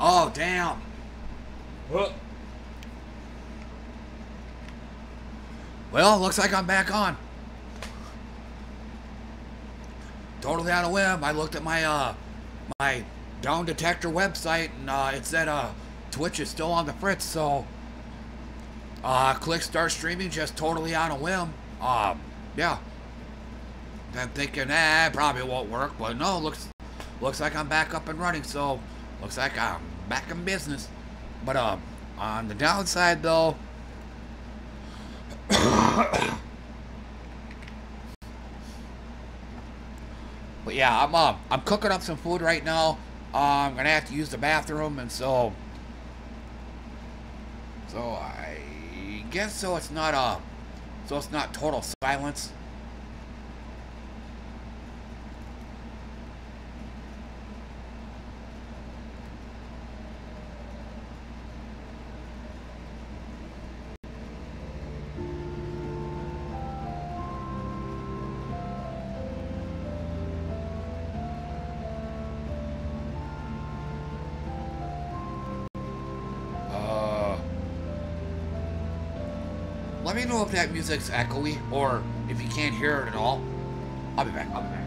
Oh, damn. Well, looks like I'm back on. Totally on a whim. I looked at my uh my down detector website and uh, it said uh Twitch is still on the fritz, so uh click start streaming just totally on a whim. Um yeah. I'm thinking, eh, probably won't work, but no, looks looks like I'm back up and running, so looks like I'm back in business. But um on the downside though but yeah, I'm uh, I'm cooking up some food right now. Uh, I'm gonna have to use the bathroom, and so so I guess so. It's not uh so it's not total silence. Know if that music's echoey or if you can't hear it at all. I'll be back. I'll be back.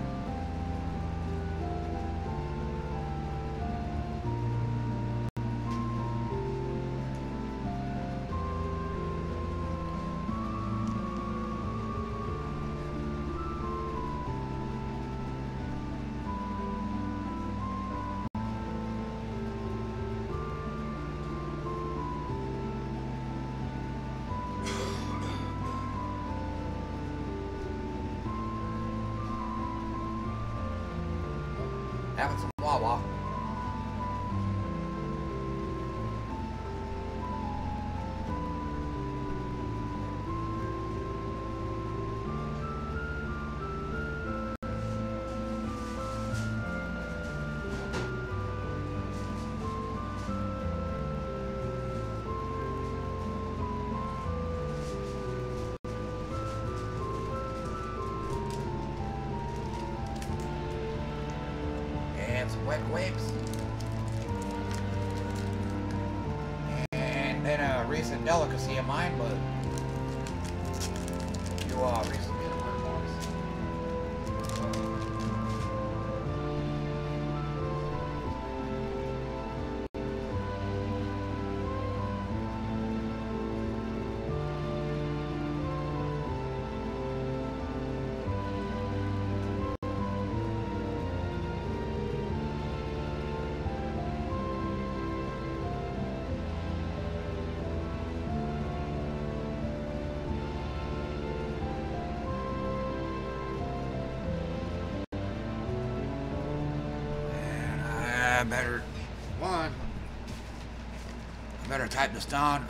This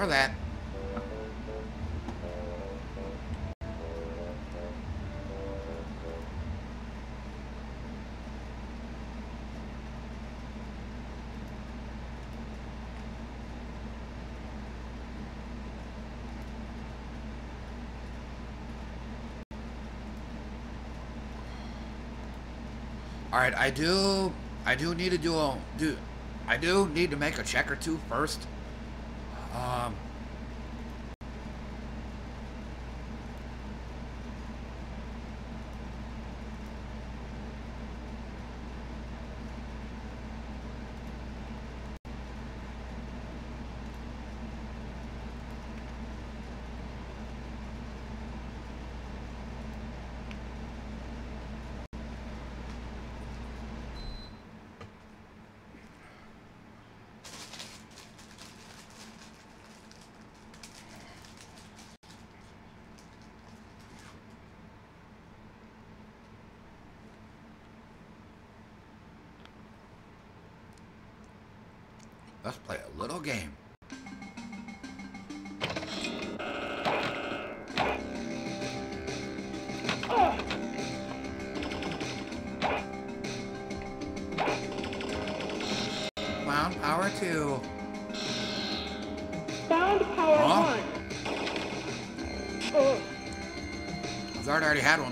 or that. All right, I do, I do need to do a, do, I do need to make a check or two first. Already had one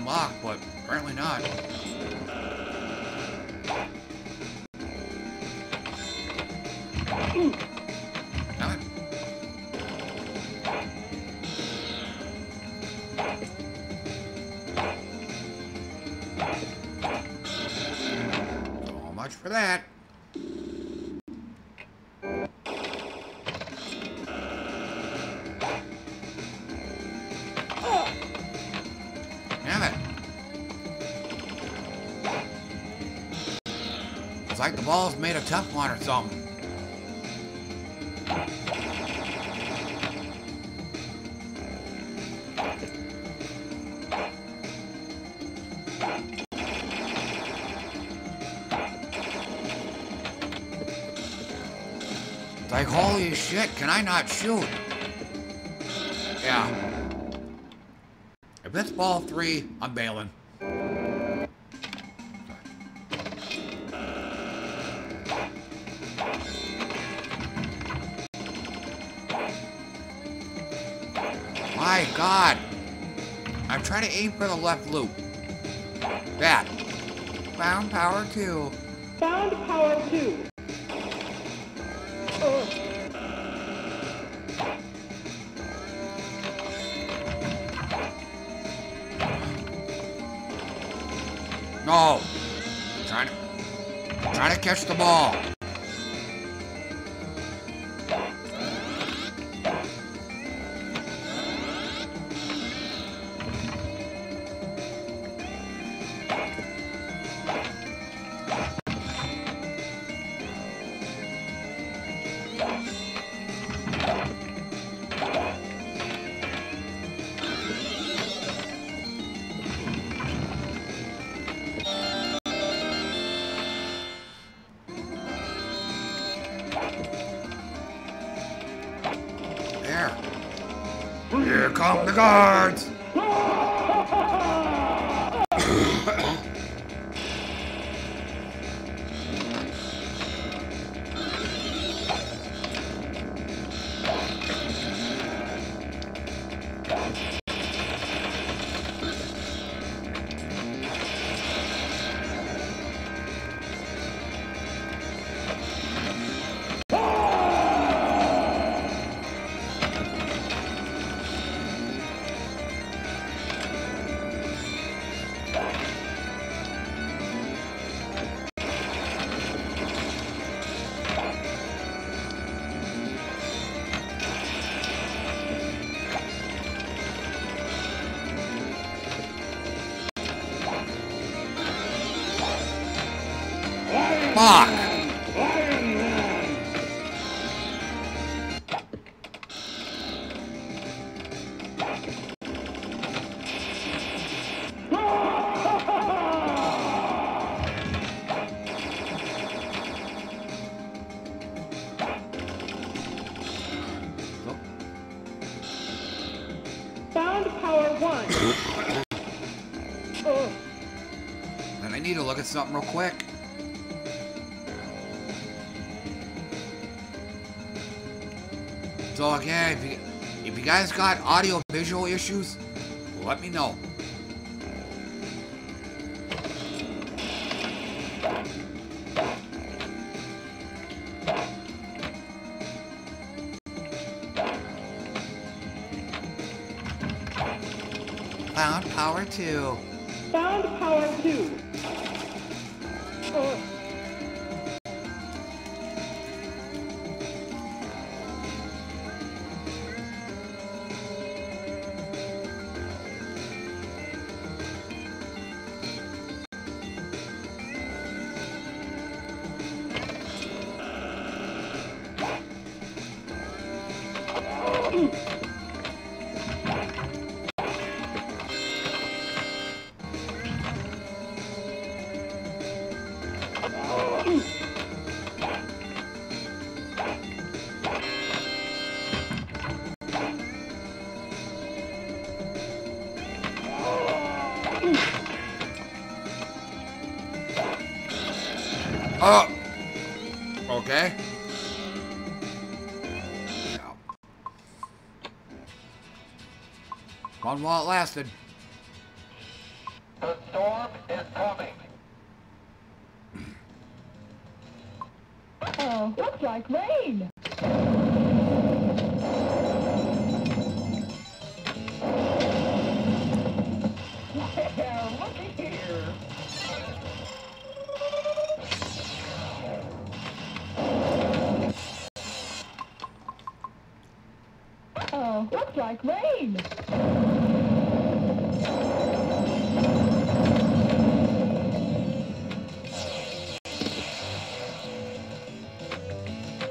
ball's made of Teflon or something. Like, holy shit, can I not shoot? Yeah. If it's ball three, I'm bailing. My god. I'm trying to aim for the left loop. That. Found power two. found power two. Oh, No. Trying to, trying to catch the ball. something real quick. So again, if you, if you guys got audio visual issues, let me know. Cloud Power 2. While it lasted.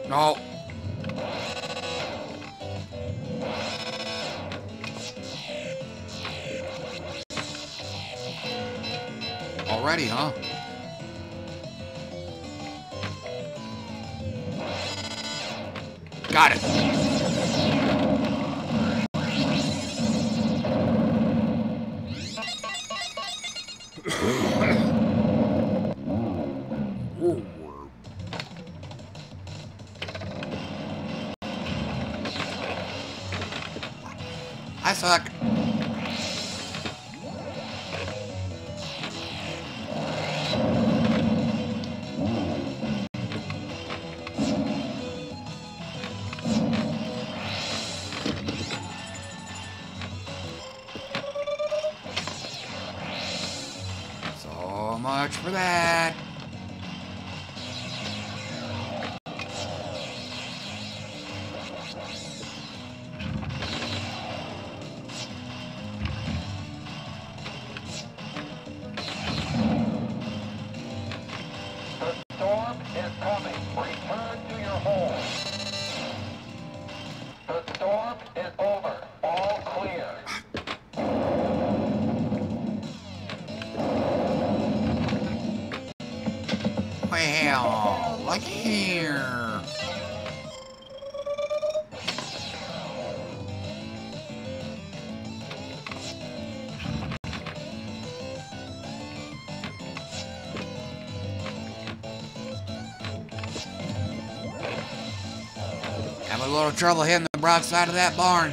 No. Already, huh? Got it. Trouble hitting the broadside of that barn.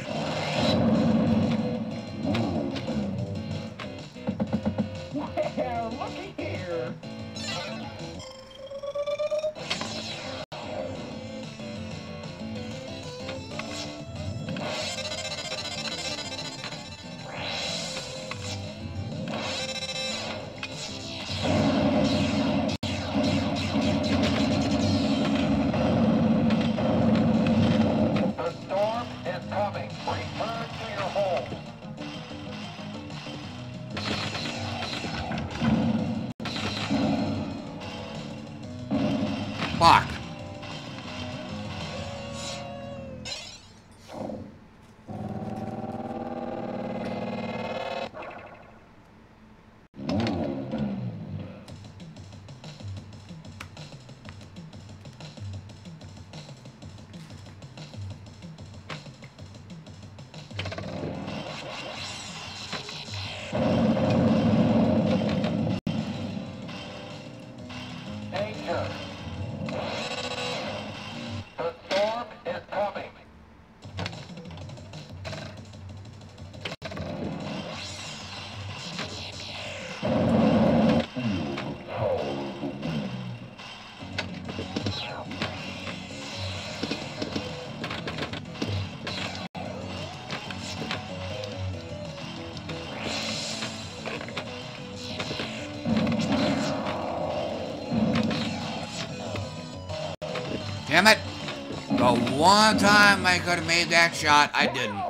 One time I could have made that shot, I didn't.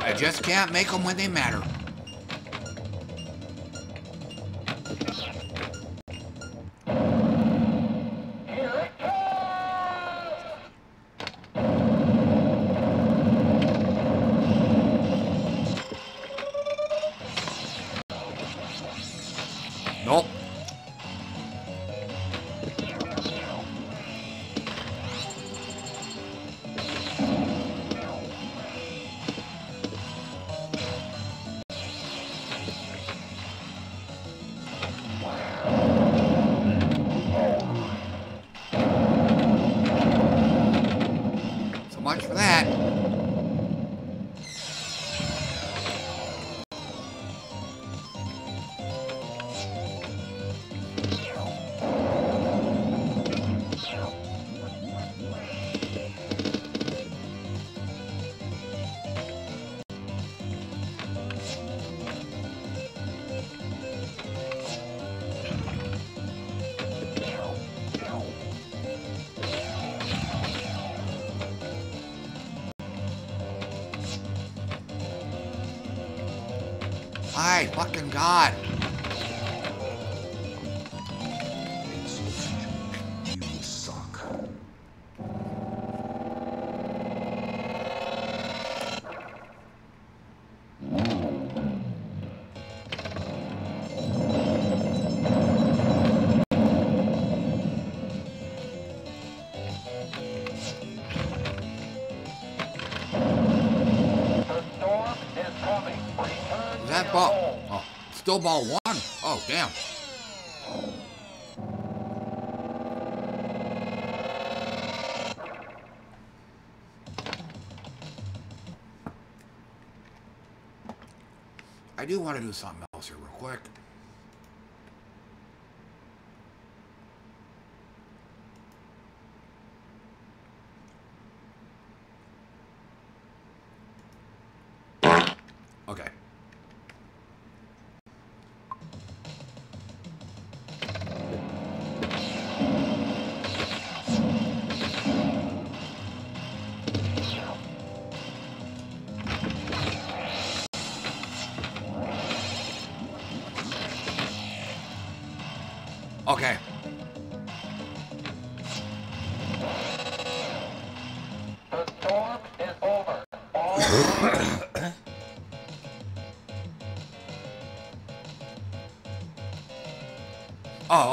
I just can't make them when they matter. Fucking god. Still ball one? Oh, damn. I do want to do something else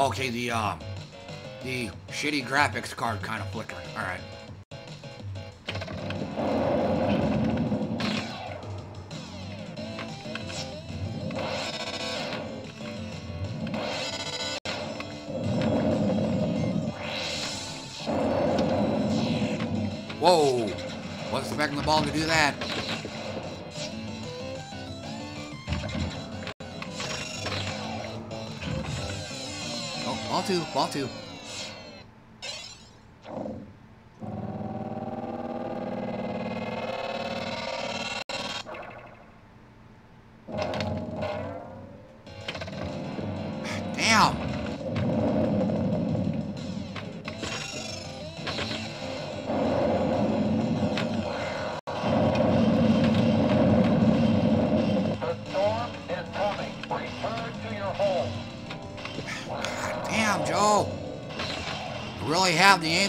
okay, the, um, the shitty graphics card kind of flickering. Alright. Whoa! Wasn't expecting the ball to do that. Oh, ball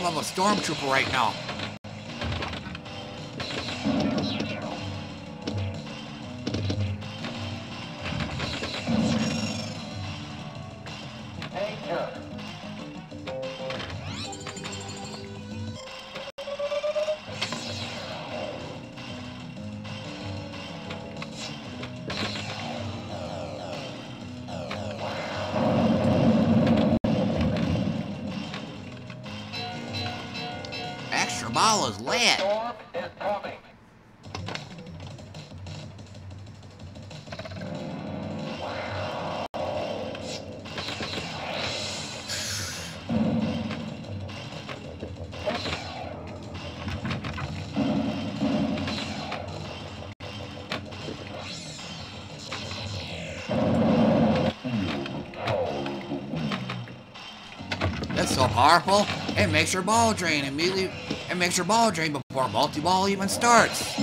of a stormtrooper right now. It makes your ball drain immediately. It makes your ball drain before multi-ball even starts.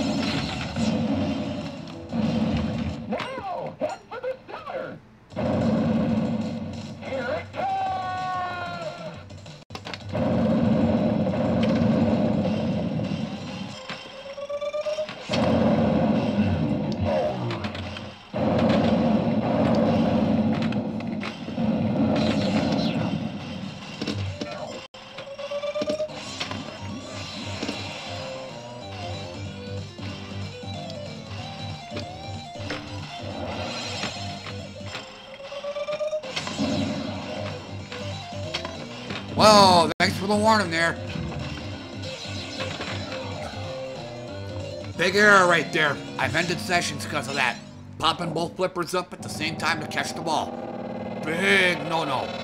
The warning there. Big error right there. I've ended sessions because of that. Popping both flippers up at the same time to catch the ball. Big no-no.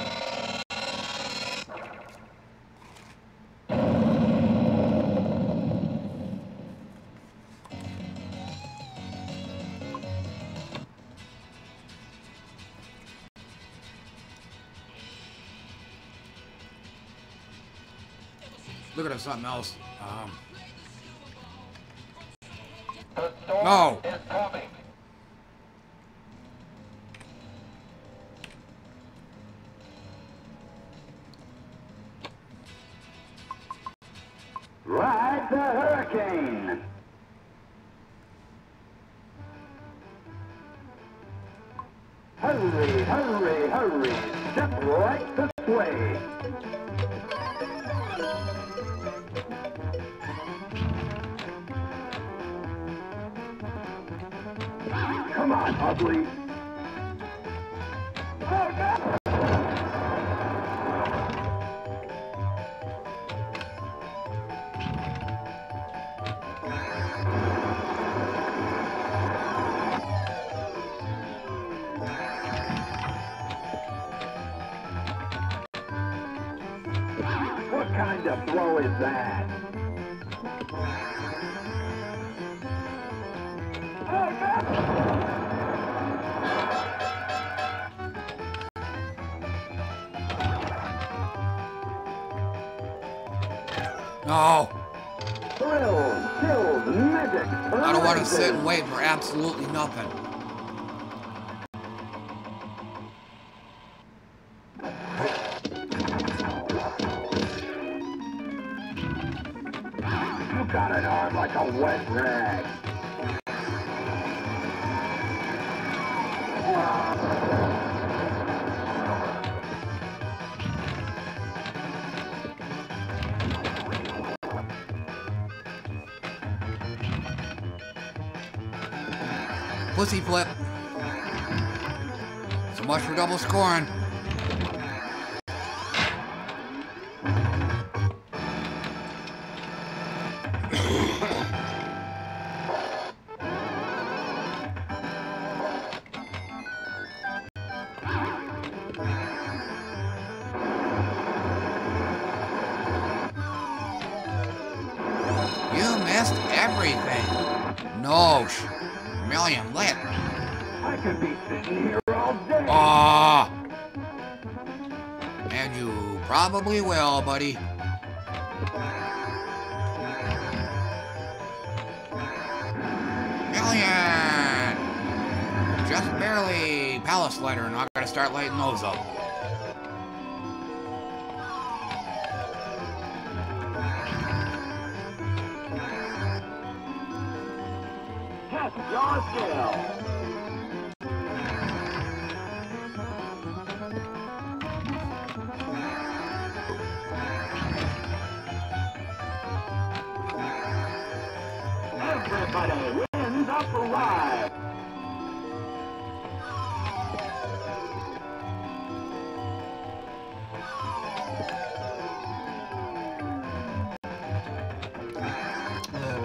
Something else. Um, No. Wait for absolutely nothing. Scoring.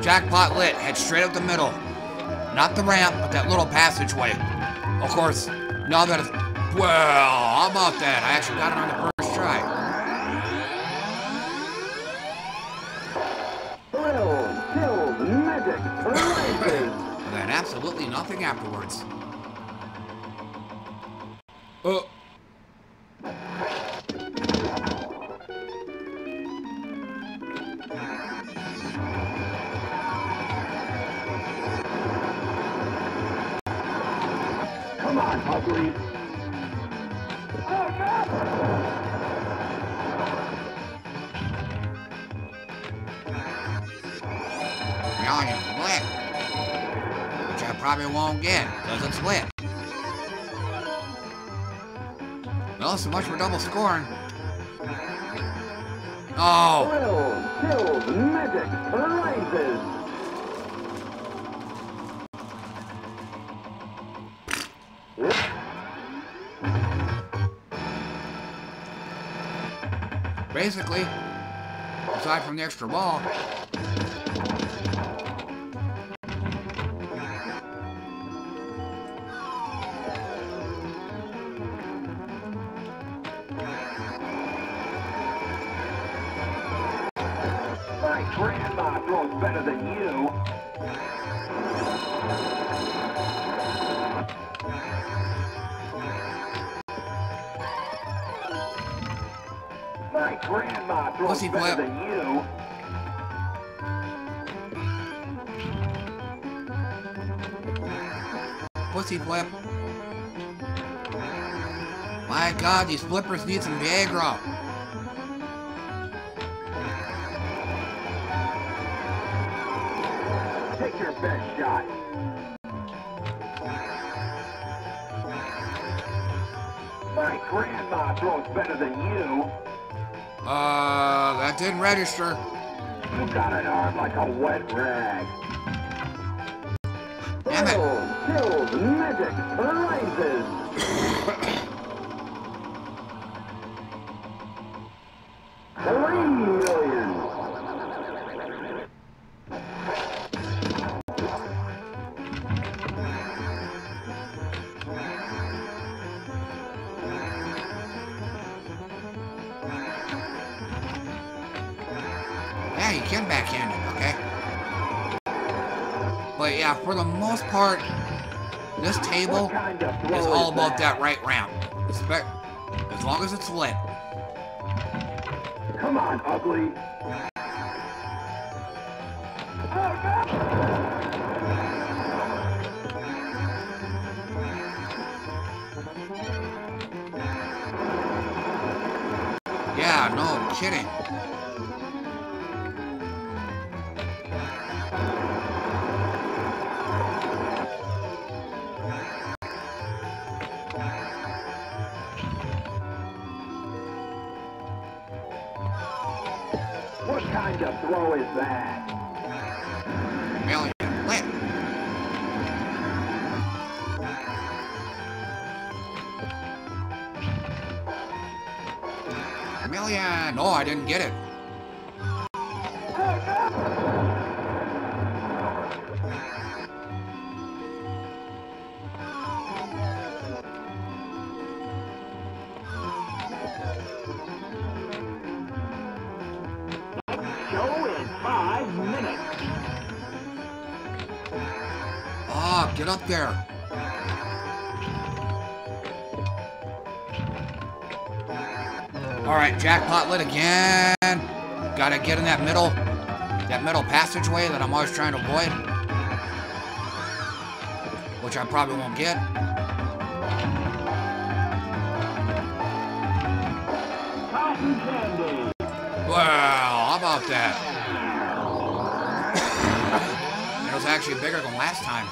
Jackpot lit. Head straight up the middle. Not the ramp, but that little passageway. Of course, now that it's... Well, how about that? I actually got it I probably won't get, because split. Well, so much for double scoring. Oh, Thrills, chills, magic, races. basically, aside from the extra ball, pussy. My god, these flippers need some Viagra. Take your best shot. My grandma throws better than you. Uh, that didn't register. You got an arm like a wet rag. Damn it. Throw is all is about that right ramp. Expect, as long as it's lit. Come on, ugly. Get in that middle, that middle passageway that I'm always trying to avoid. Which I probably won't get. Well, how about that? it was actually bigger than last time.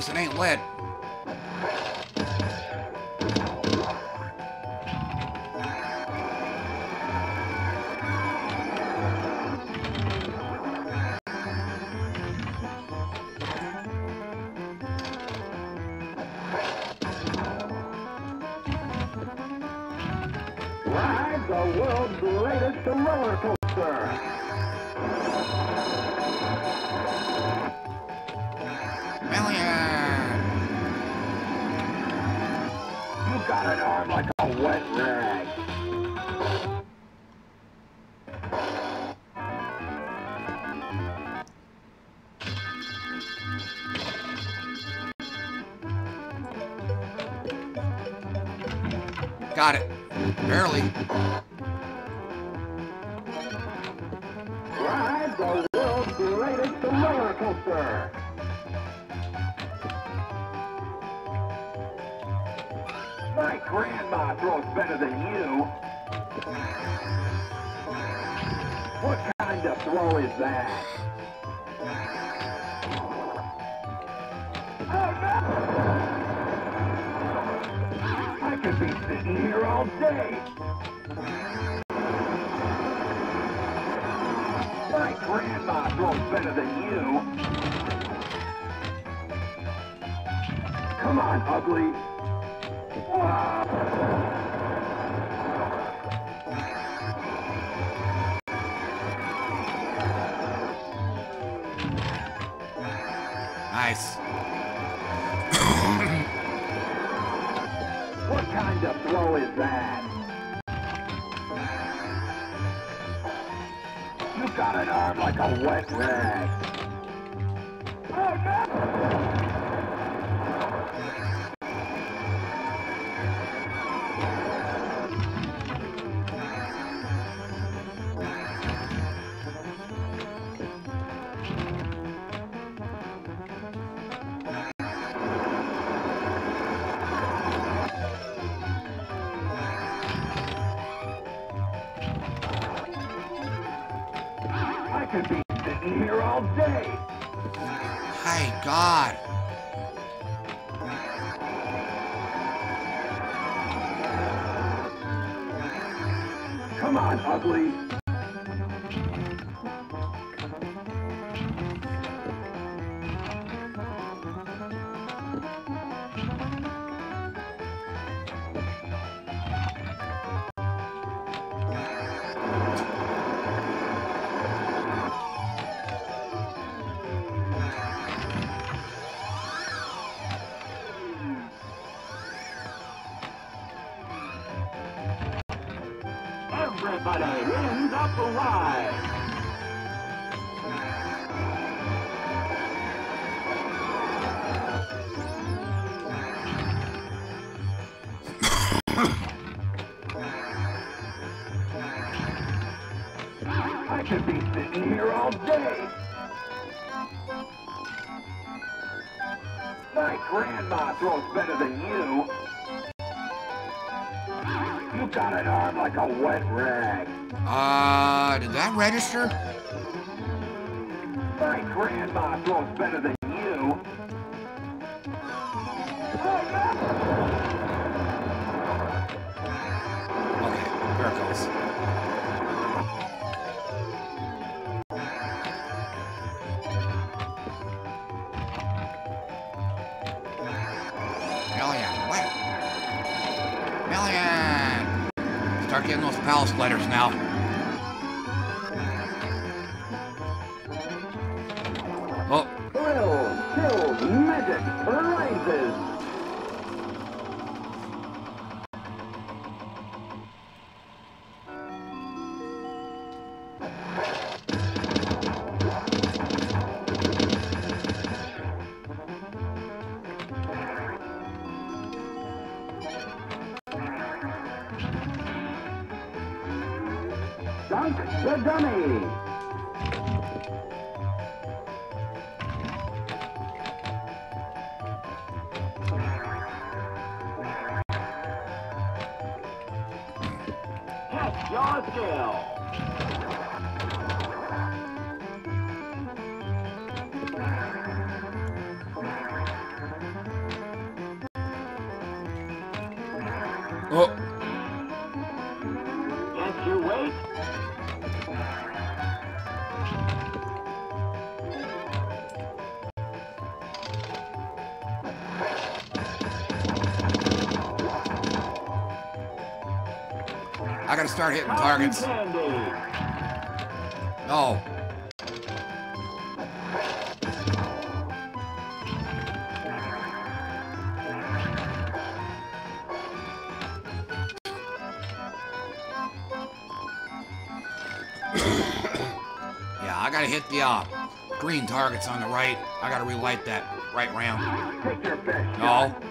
this, it ain't wet. Uh, did that register? My grandma throws better than you. Okay, here it goes. Million, what? Million! Start getting those palace letters now. Targets. No. yeah, I gotta hit the uh, green targets on the right. I gotta relight that right round. No.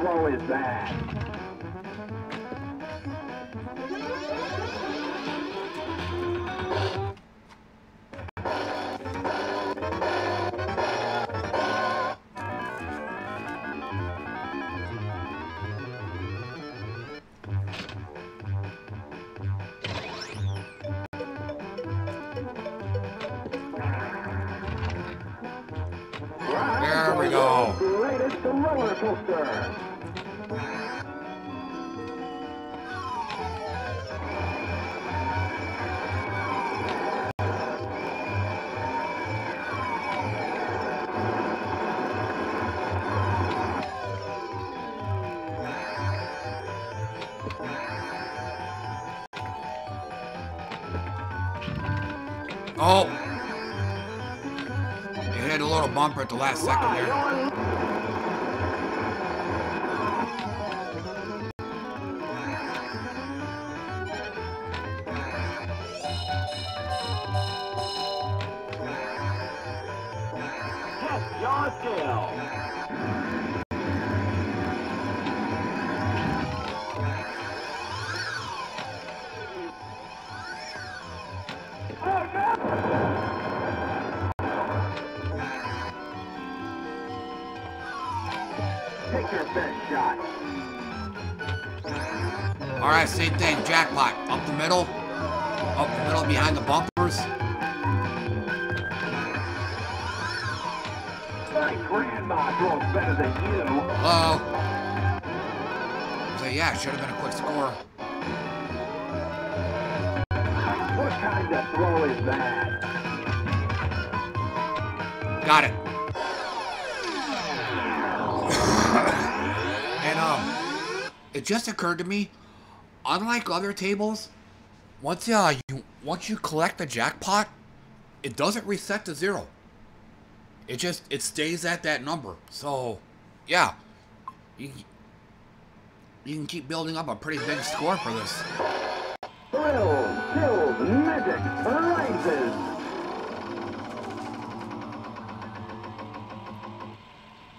Throw is that? There we go. Bumper at the last second there. Occurred to me, unlike other tables, once uh, you once you collect the jackpot, it doesn't reset to zero. It just it stays at that number. So, yeah, you you can keep building up a pretty big score for this. Thrills, chills, magic, rises.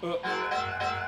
Ride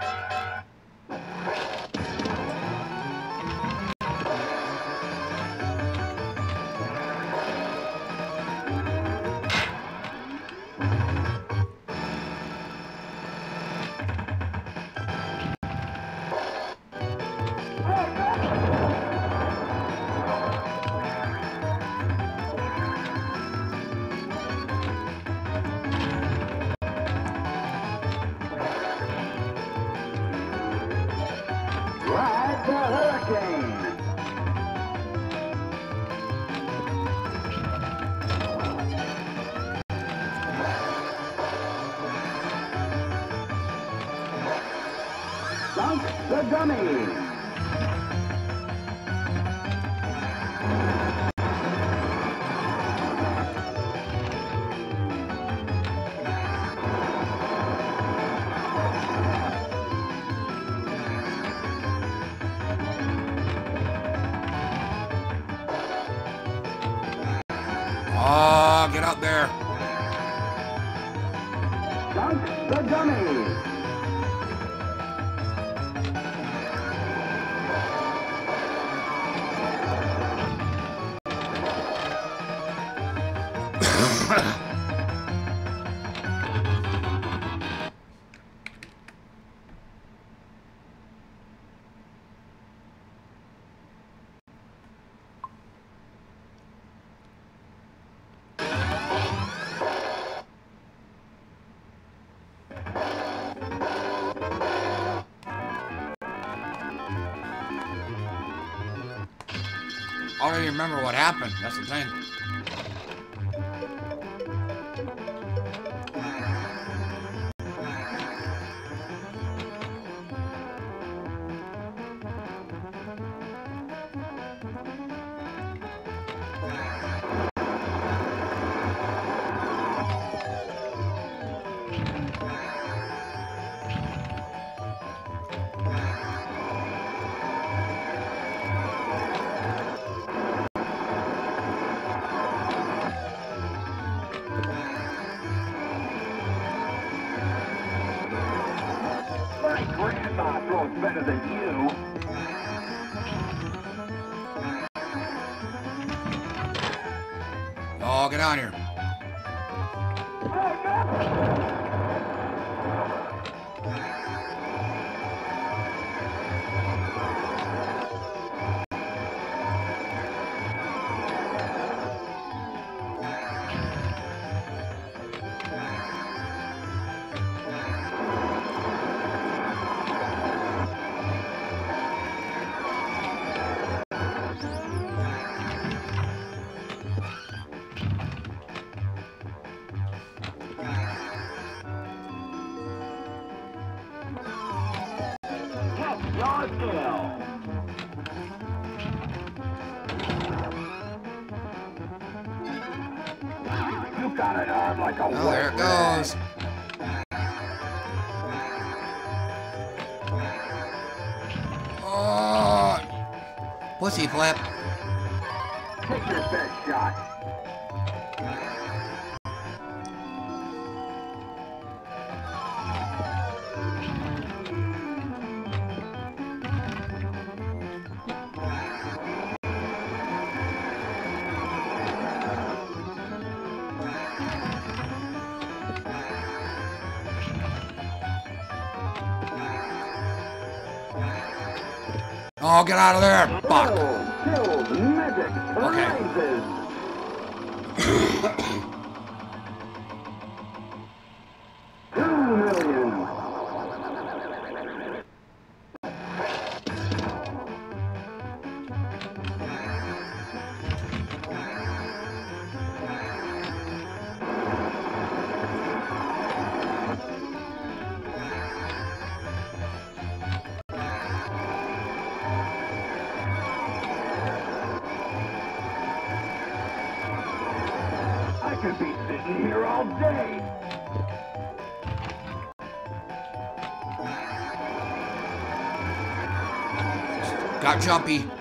remember what happened. Take your best shot. Oh, get out of there! got jumpy.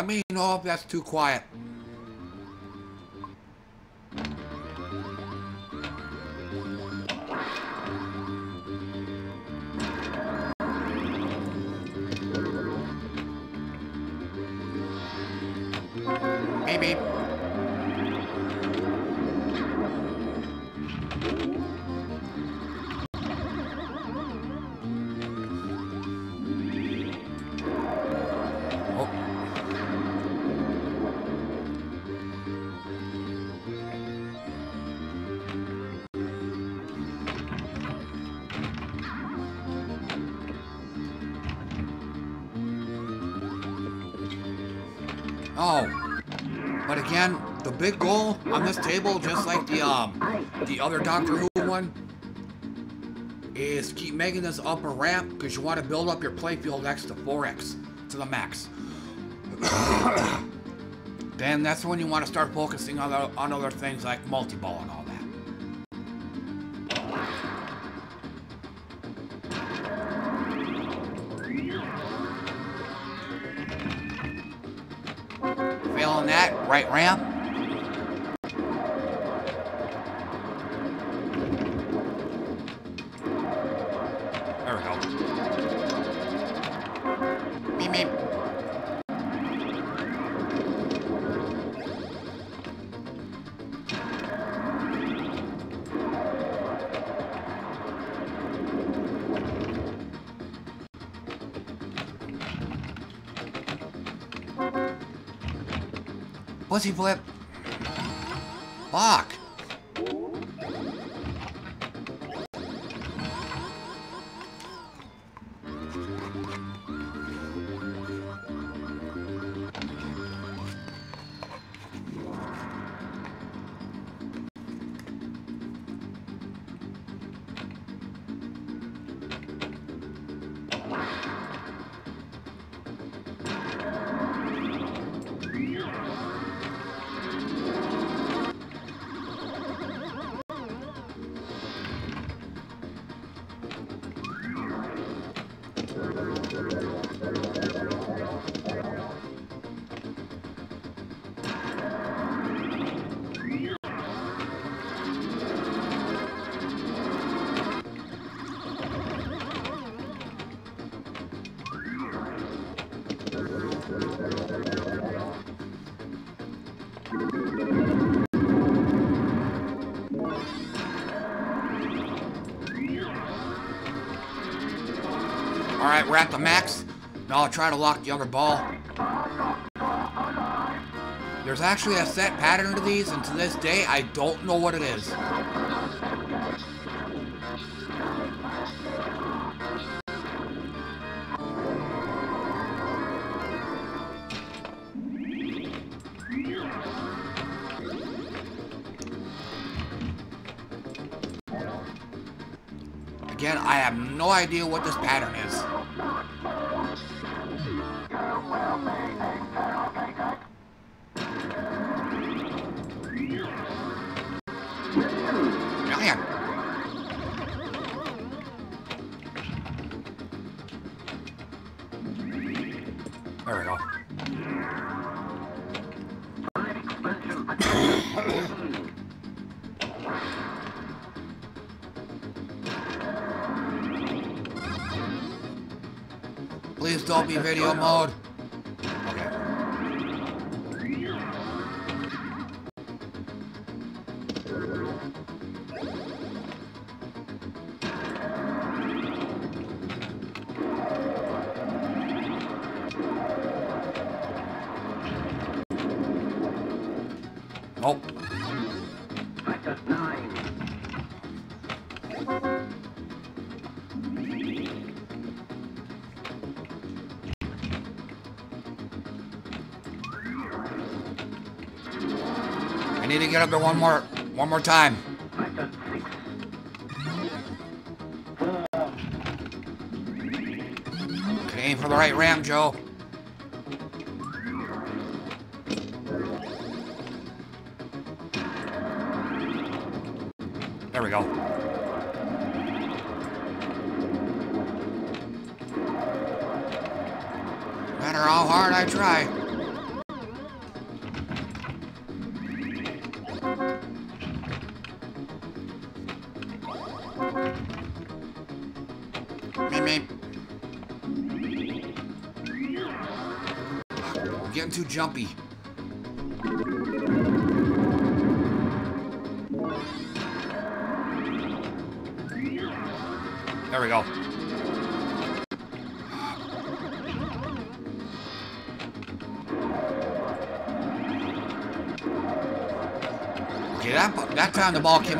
I mean, oh, that's too quiet. This table, just like the um the other Doctor Who one, is keep making this up a ramp because you want to build up your playfield next to 4x to the max. then that's when you want to start focusing on, the, on other things like multi-ball and all Pussy All right, we're at the max. Now I'll try to lock the other ball. There's actually a set pattern to these, and to this day, I don't know what it is. Again, I have no idea what this pattern is. Get up there one more, one more time. Okay, aim for the right ram, Joe.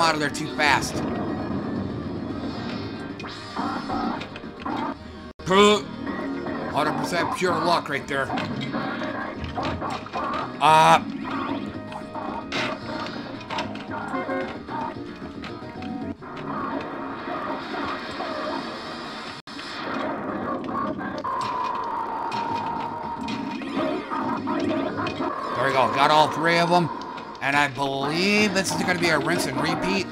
out of there too fast. Puh. 100% pure luck right there. Ah. Uh, this is going to be a rinse and repeat.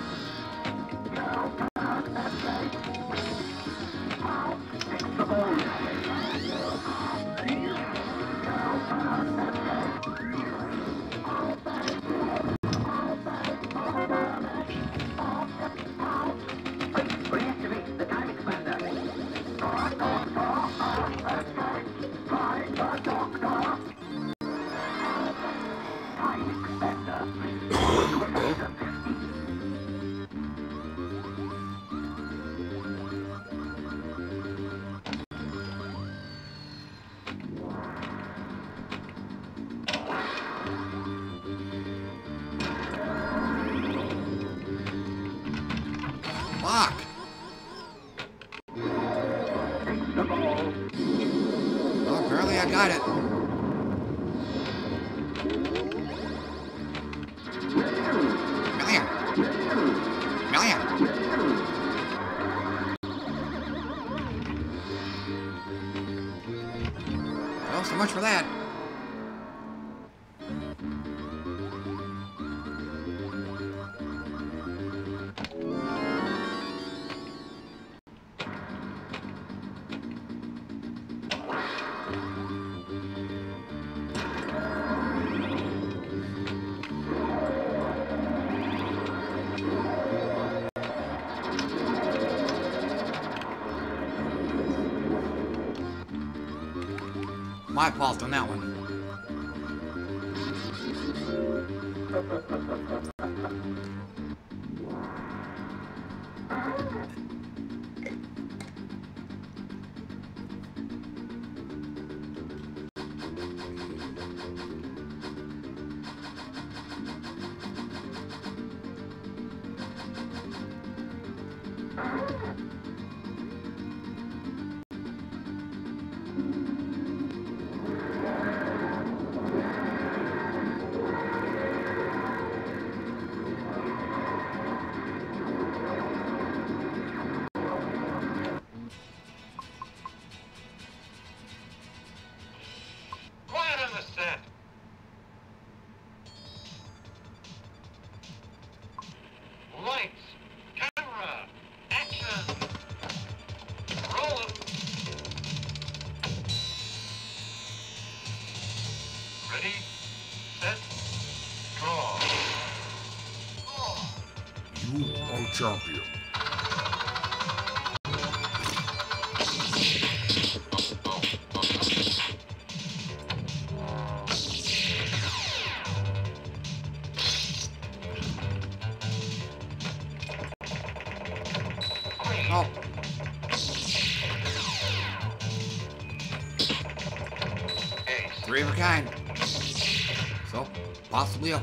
my fault on that one.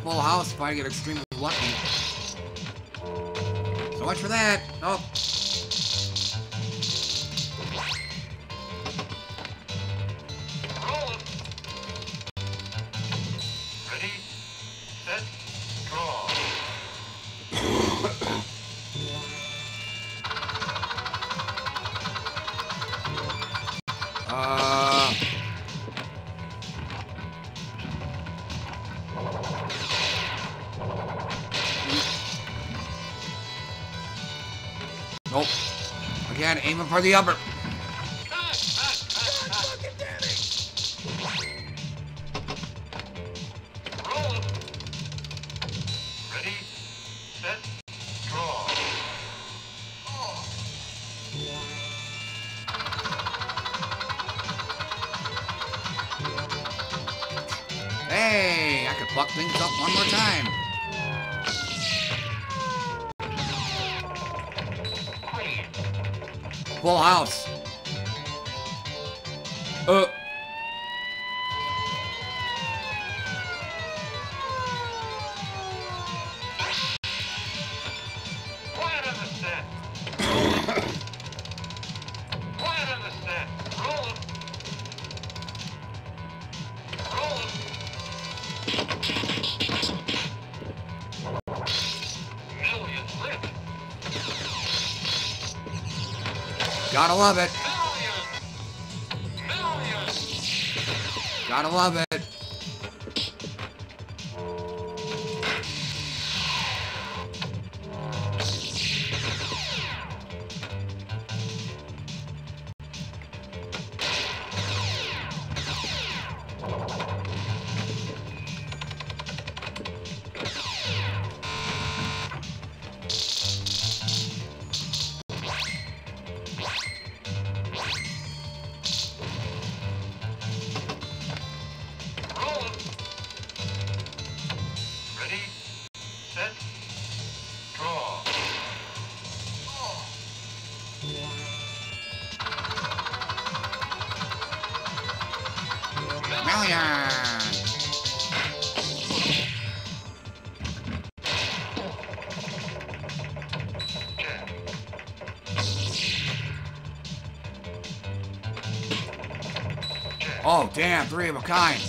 Full House fighting get extremely for the upper. Love it. Gotta love it. Three of a kind.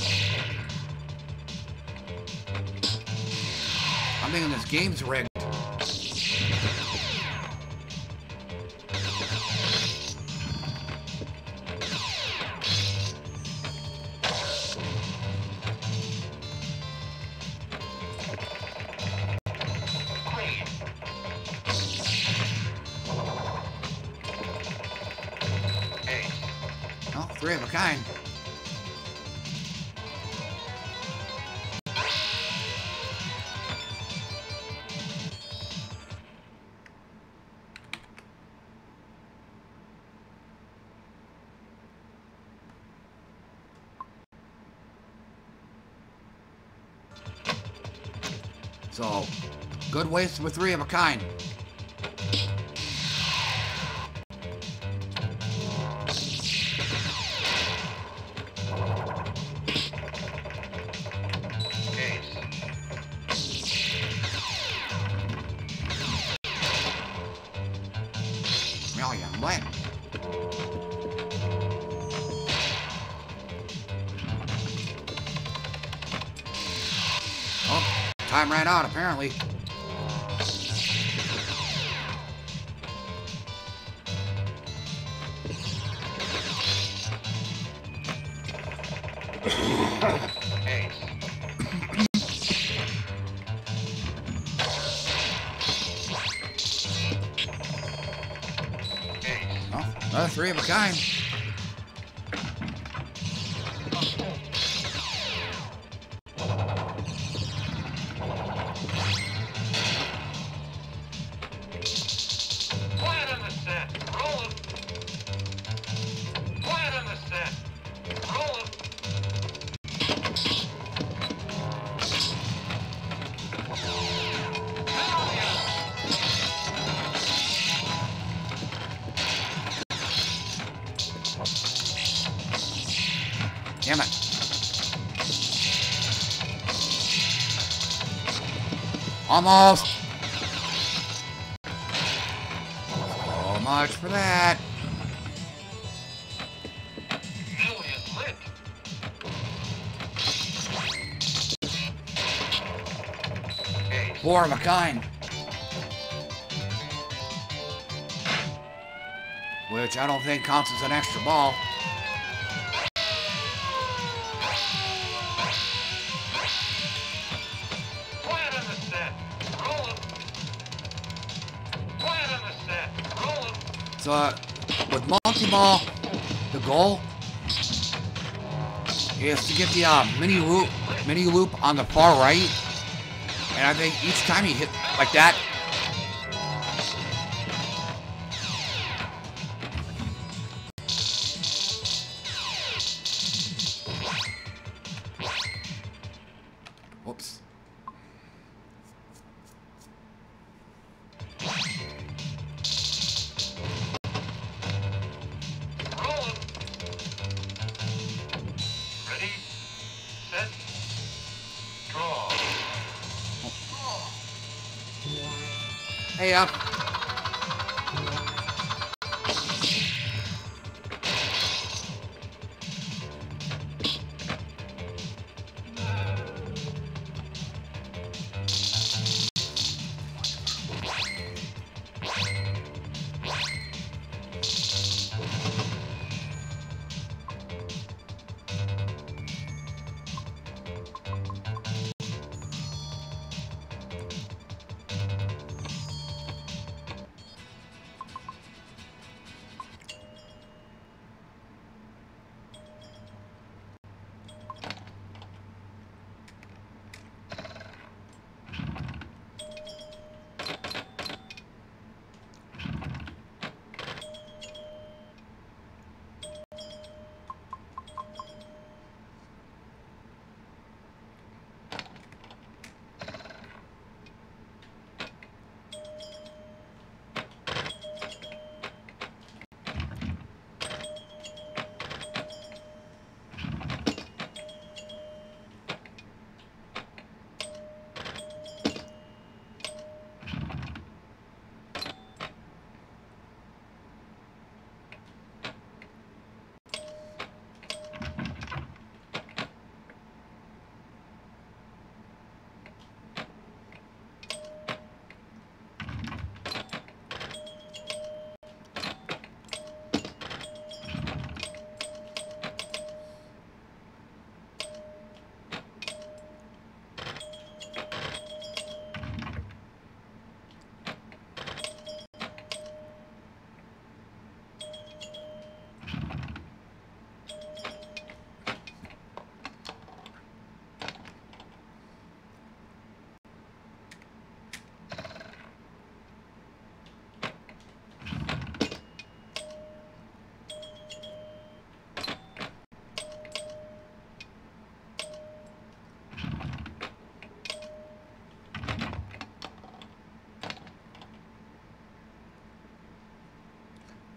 I'm thinking this game's rigged. Waste with three of a kind. Almost. So oh, much for that. Four of a kind. Which I don't think counts as an extra ball. So uh, with multi-ball, the goal is to get the uh, mini loop, mini loop on the far right. And I think each time you hit like that, Hey, up.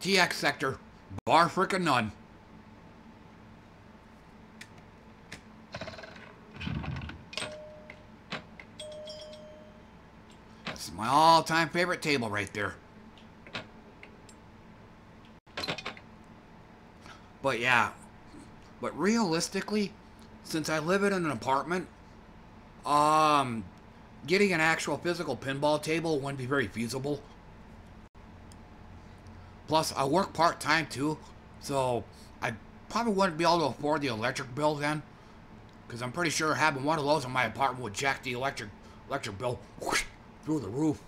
TX sector. Bar frickin' none. That's my all-time favorite table right there. But yeah, but realistically, since I live in an apartment, um, getting an actual physical pinball table wouldn't be very feasible. Plus, I work part-time too, so I probably wouldn't be able to afford the electric bill then. Because I'm pretty sure having one of those in my apartment would jack the electric electric bill whoosh, through the roof.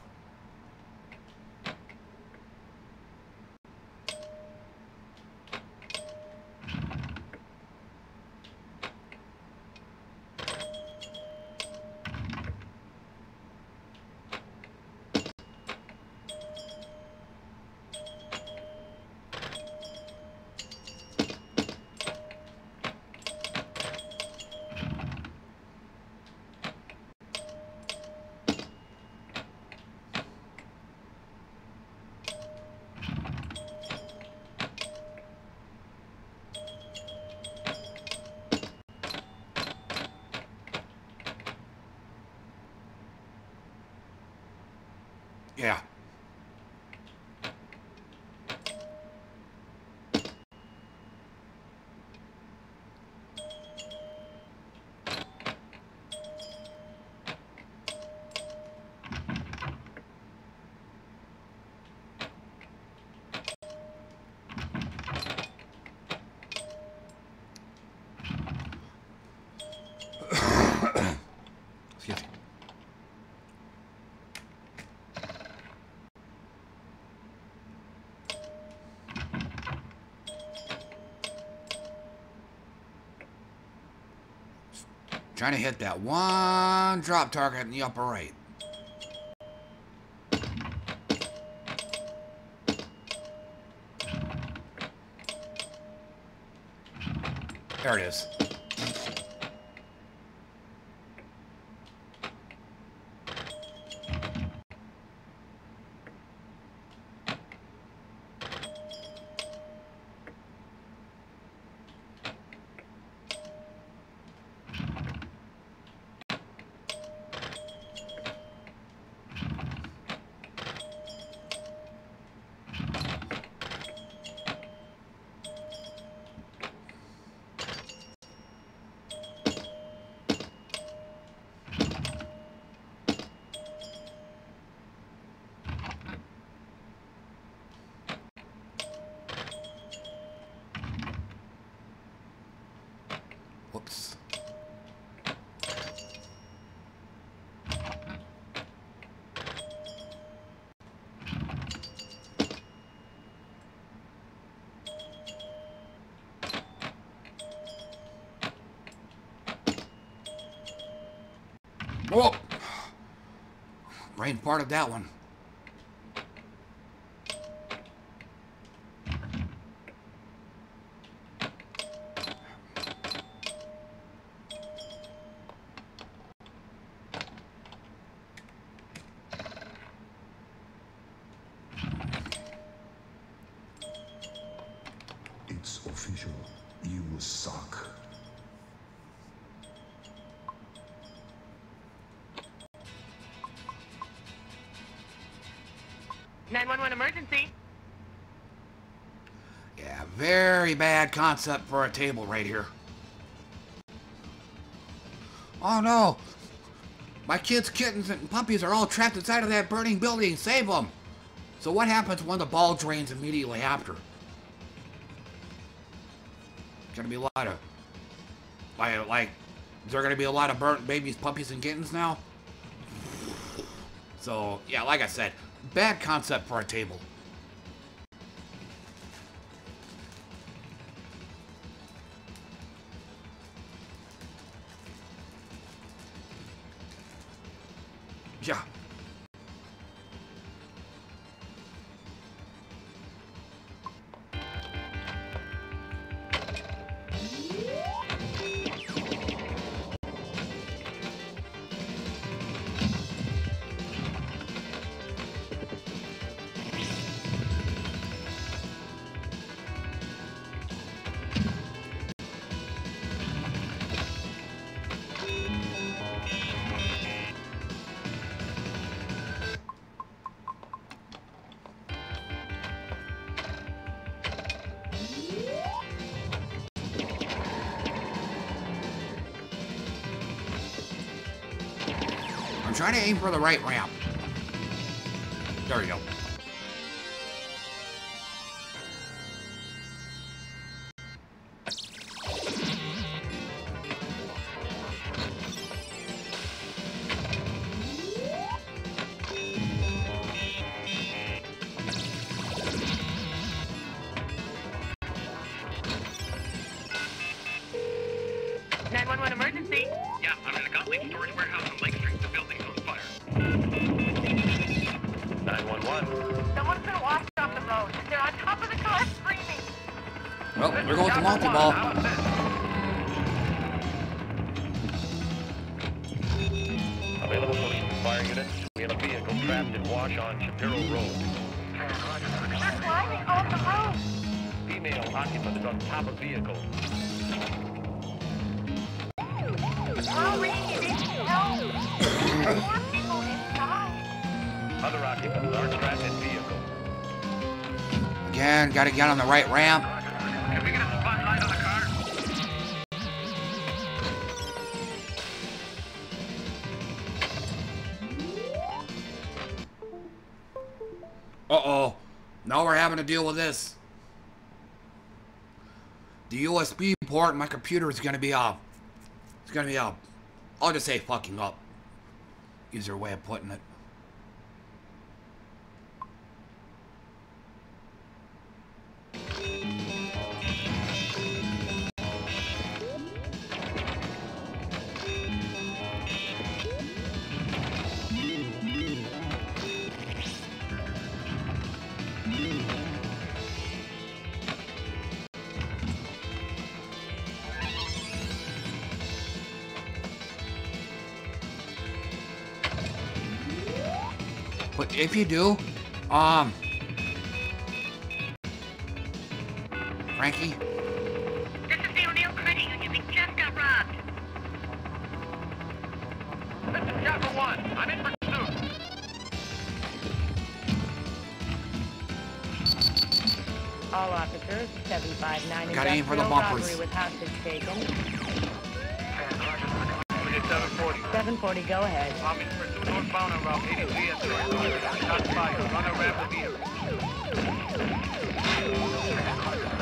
Yeah. Excuse me. Trying to hit that one drop target in the upper right. There it is. Part of that one. Concept for a table right here. Oh no! My kids, kittens, and puppies are all trapped inside of that burning building. Save them! So what happens when the ball drains immediately after? Gonna be a lot of... Like, like, is there gonna be a lot of burnt babies, puppies, and kittens now? So, yeah, like I said, bad concept for a table. Trying to aim for the right ramp. Gotta get on the right ramp. Can we get a spotlight on the car? Uh-oh. Now we're having to deal with this. The USB port my computer is gonna be uh it's gonna be up. I'll just say fucking up. Easier way of putting it. If you do, um Frankie, This is the O'Neill Credit Union. We just got robbed. This is Chopper 1. I'm in pursuit. All officers, 759 Gotta aim for the bumpers. robbery with hostage taken. 740. 740, go ahead. I'm in pursuit northbound on Route 83 at 3. Shots fired. Run around the vehicle.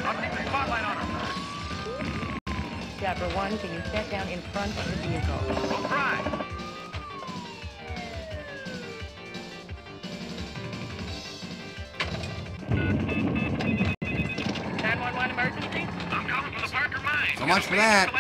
I'm taking the spotlight on her. Chopper 1, can you set down in front of the vehicle? We'll emergency? I'm calling from the Parker mine. So much for that.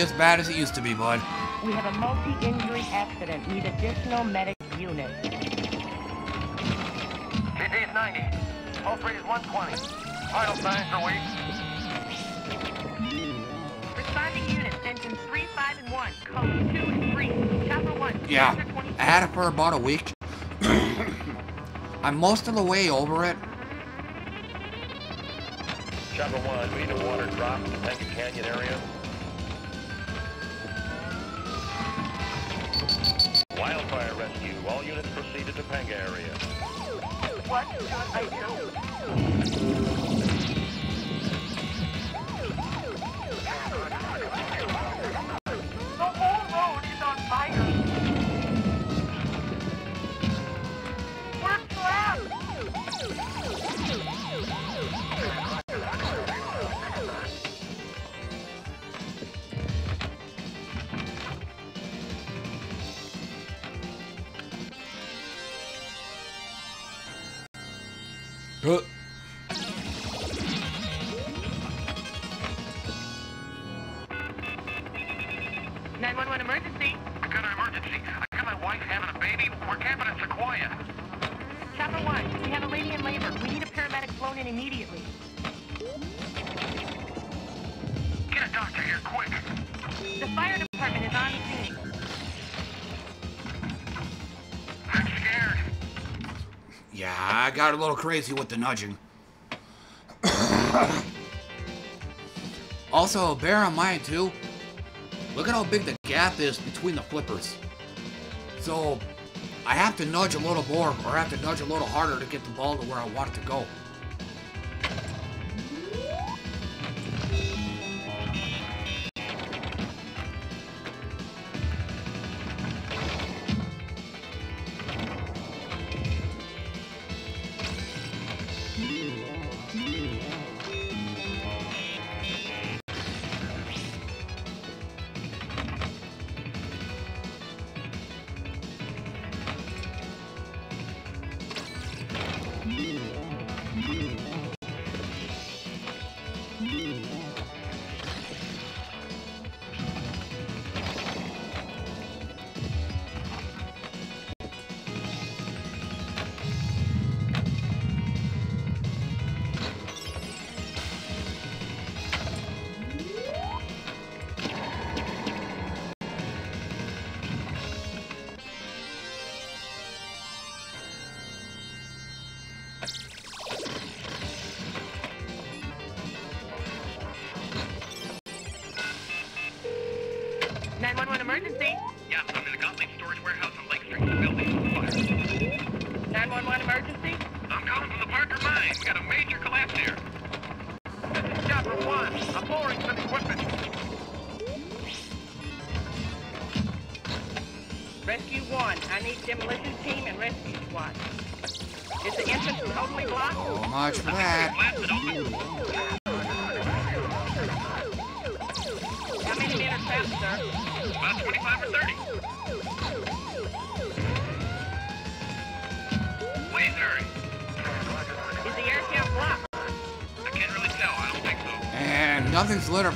Nearly as bad as it used to be, bud. We have a multi-injury accident. Need additional medic units. BP is 90. Pulse rate is 120. Vital signs are weak. Responding units, engines 3, 5, and 1. Code 2 and 3. Chopper 1. Yeah. I had it for about a week. I'm most of the way over it. Chopper 1, we need a water drop in the Topanga Canyon area. All units proceed to Topanga area. What should I do? Huh. Got a little crazy with the nudging. also, bear in mind too, look at how big the gap is between the flippers. So, I have to nudge a little more, or I have to nudge a little harder to get the ball to where I want it to go.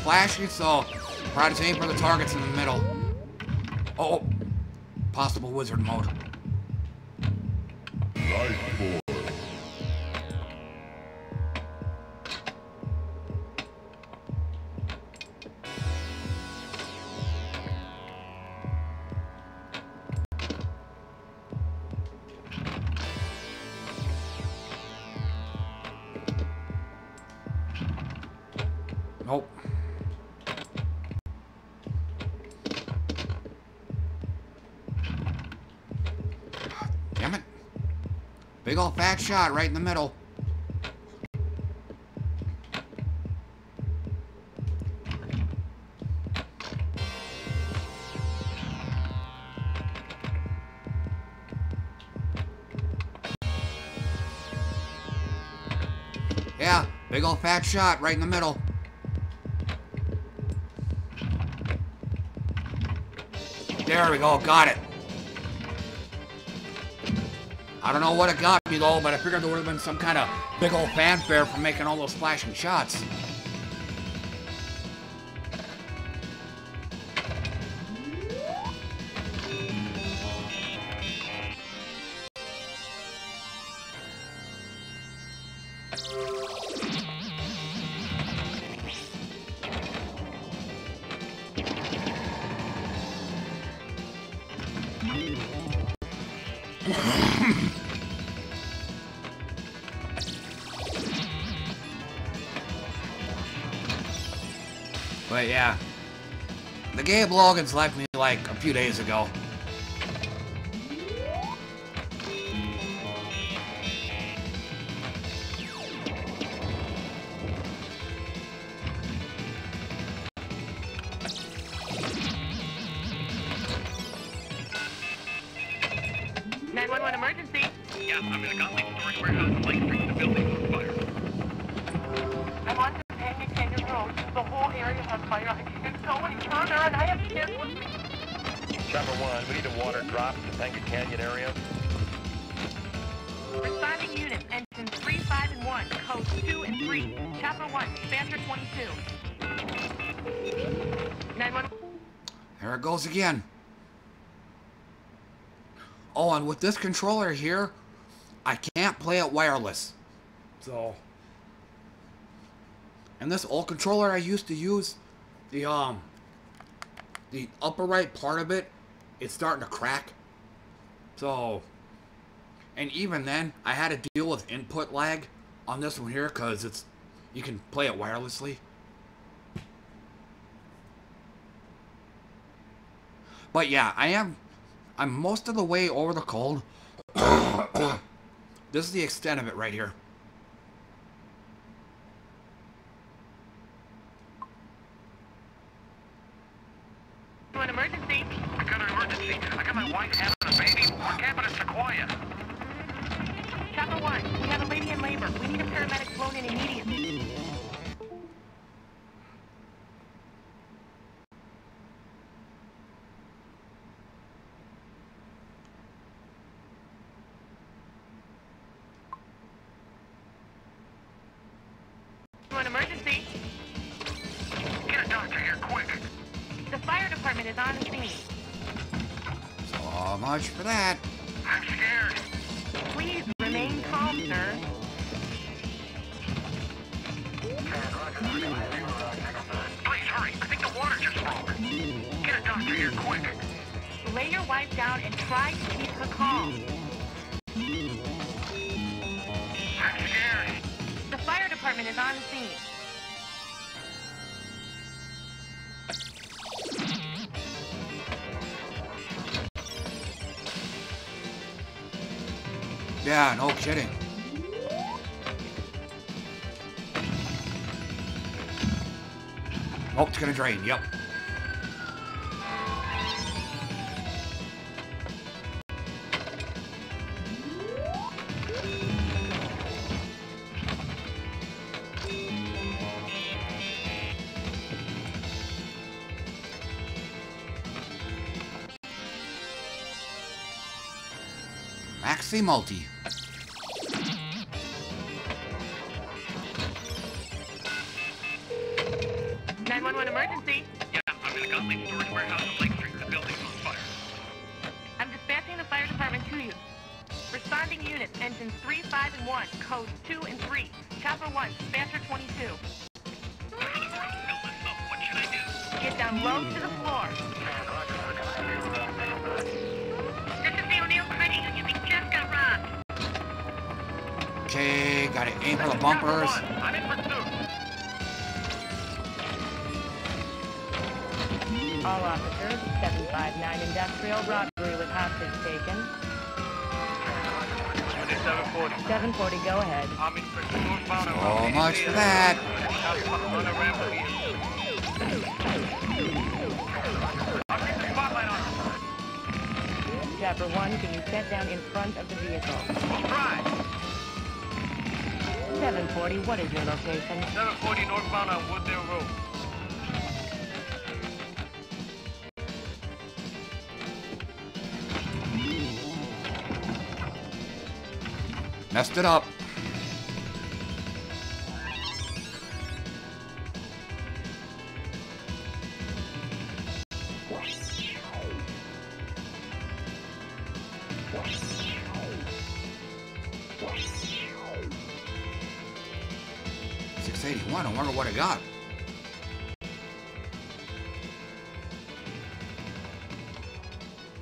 Flashing, so try to aim for the targets in the middle. Oh, oh. possible wizard mode. Shot right in the middle. Yeah, big old fat shot right in the middle. There we go, got it. I don't know what it got but I figured there would have been some kind of big old fanfare for making all those flashing shots. Gabe Logan's left me like a few days ago. This controller here, I can't play it wireless. So, and this old controller I used to use, the um, the upper right part of it, it's starting to crack. So, and even then, I had to deal with input lag on this one here because it's you can play it wirelessly. But yeah, I am. I'm most of the way over the cold. this is the extent of it right here. An emergency. I got an emergency. I got my wife having a baby. We're camping at Sequoia. Chopper 1, we have a lady in labor. We need a paramedic flown in immediately. Much for that. Oh, shit! kidding. Oh, it's gonna drain, yep. Maxi Multi. Messed it up. Six eighty one. I wonder what I got.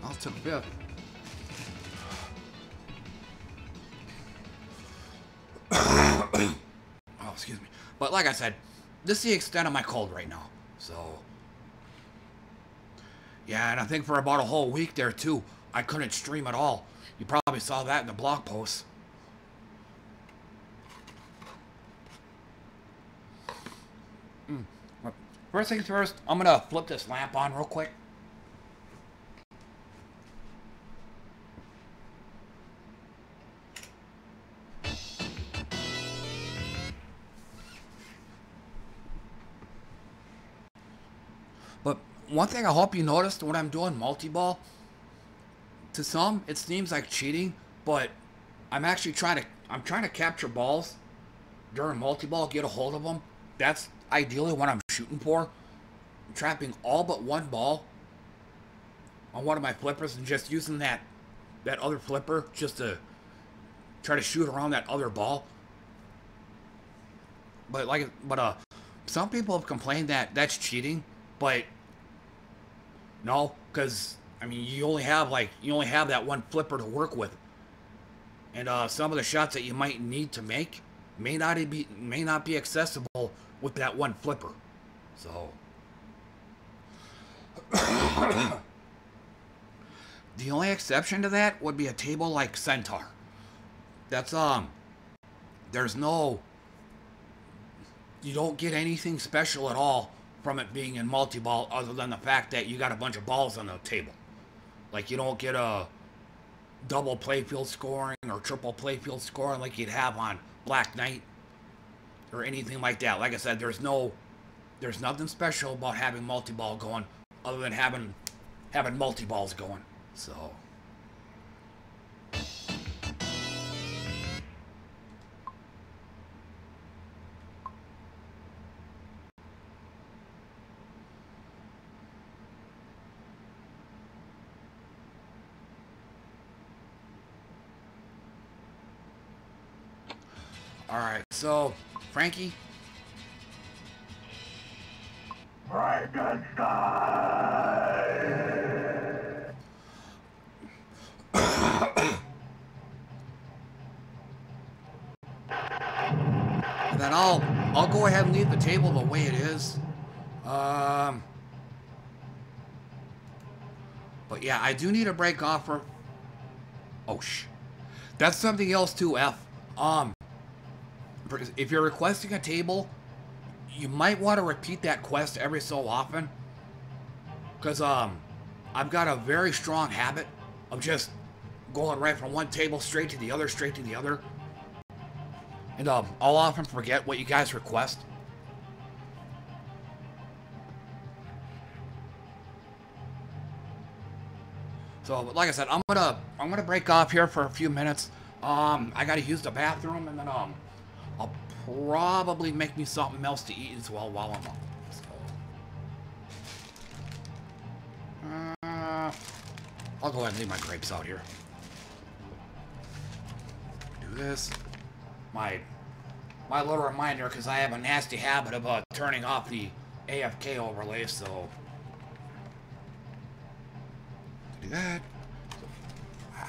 I'll took fifth. Like I said, this is the extent of my cold right now. So, yeah, and I think for about a whole week there too, I couldn't stream at all. You probably saw that in the blog post. Mm. First things first, I'm gonna flip this lamp on real quick. One thing I hope you noticed when I'm doing multi-ball, to some it seems like cheating, but I'm actually trying to I'm trying to capture balls during multi-ball, get a hold of them. That's ideally what I'm shooting for. I'm trapping all but one ball on one of my flippers and just using that that other flipper just to try to shoot around that other ball. But like but uh some people have complained that that's cheating, but no, because I mean you only have like you only have that one flipper to work with, and uh, some of the shots that you might need to make may not be may not be accessible with that one flipper. So the only exception to that would be a table like Centaur. That's um, there's no you don't get anything special at all from it being in multi-ball other than the fact that you got a bunch of balls on the table. Like you don't get a double playfield scoring or triple playfield scoring like you'd have on Black Knight or anything like that. Like I said, there's no there's nothing special about having multi-ball going other than having having multi-balls going. So All right, so Frankie, and then I'll I'll go ahead and leave the table the way it is. Um, but yeah, I do need a break off for. Oh sh. That's something else too. F. Um, if you're requesting a table, you might want to repeat that quest every so often. Because, um, I've got a very strong habit of just going right from one table straight to the other, straight to the other. And, um, I'll often forget what you guys request. So, like I said, I'm gonna, I'm gonna break off here for a few minutes. Um, I gotta use the bathroom, and then um, probably make me something else to eat as well while I'm up. So. Uh, I'll go ahead and leave my grapes out here. Do this. My my little reminder, because I have a nasty habit of uh, turning off the AFK overlay, so do that.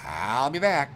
I'll be back.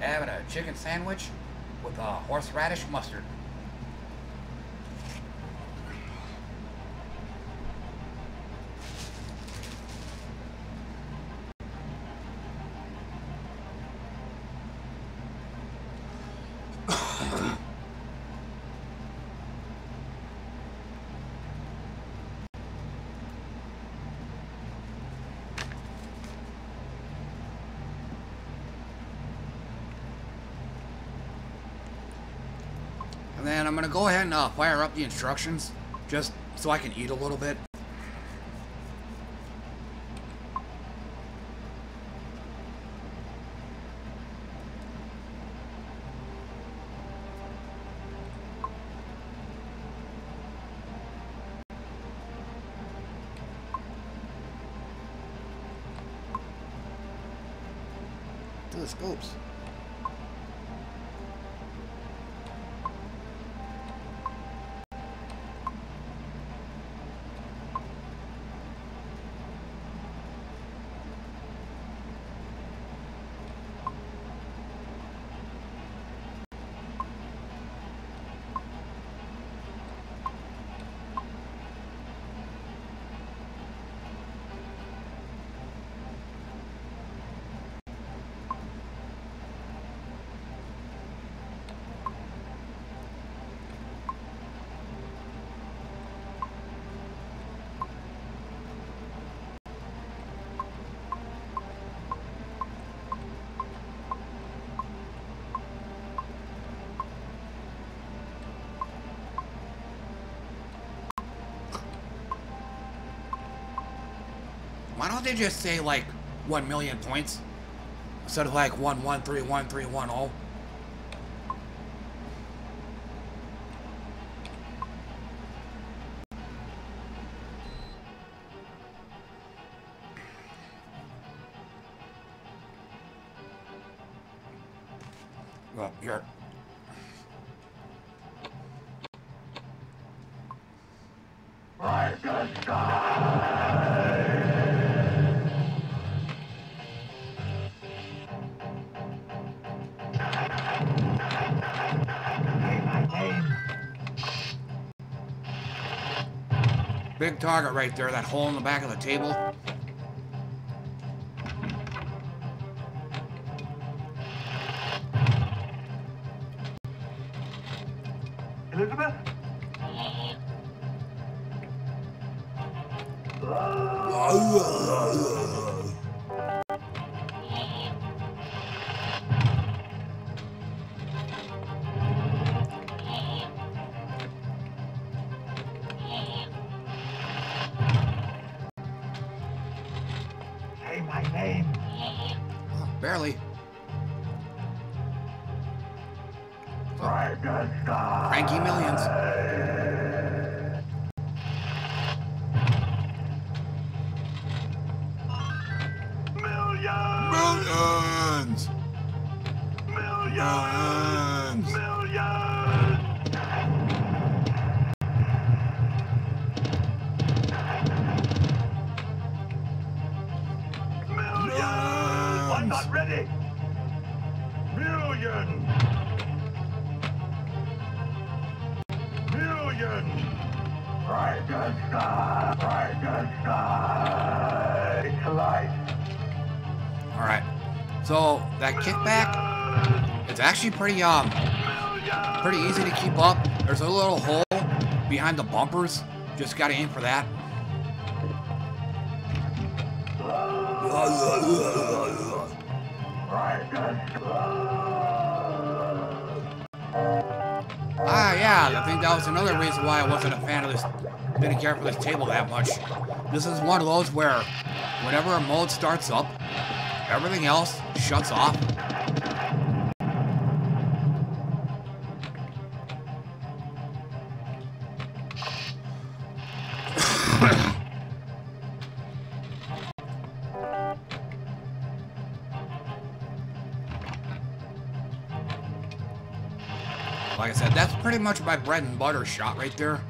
Having a chicken sandwich with a horseradish mustard. Gonna go ahead and uh, fire up the instructions, just so I can eat a little bit. To Why don't they just say like 1 million points? Instead of like 11313110. Target right there, that hole in the back of the table. Barely. Frankie Millions. Pretty, um, pretty easy to keep up. There's a little hole behind the bumpers. Just gotta aim for that. Ah, yeah, I think that was another reason why I wasn't a fan of this, didn't care for this table that much. This is one of those where, whenever a mode starts up, everything else shuts off. Much my bread and butter shot right there.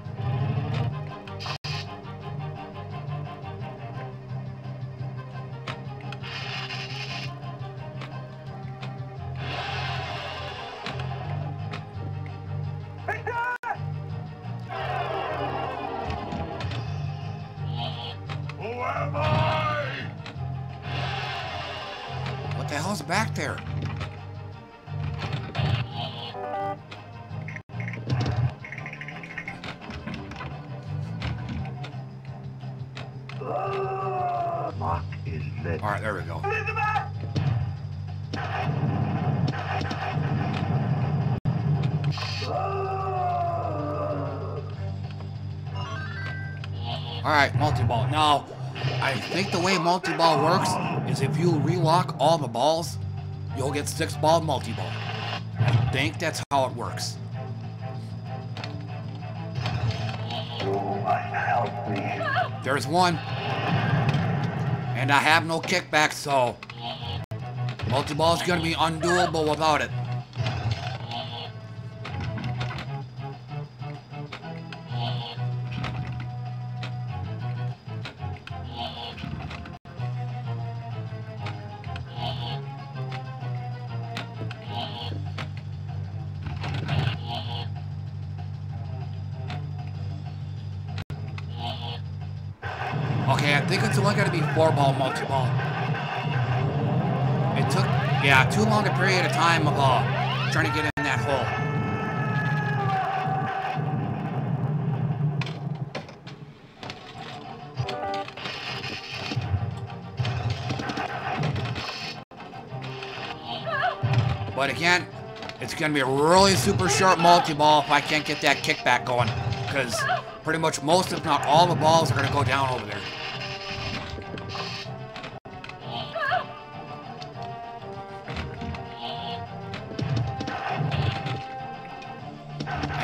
Is if you relock all the balls, you'll get six-ball multi-ball. I think that's how it works. There's one. And I have no kickback, so multi-ball is going to be undoable without it. Four ball multi-ball. It took, yeah, too long a period of time of uh, trying to get in that hole. But again, it's going to be a really super short multi-ball if I can't get that kickback going. Because pretty much most, if not all, the balls are going to go down over there.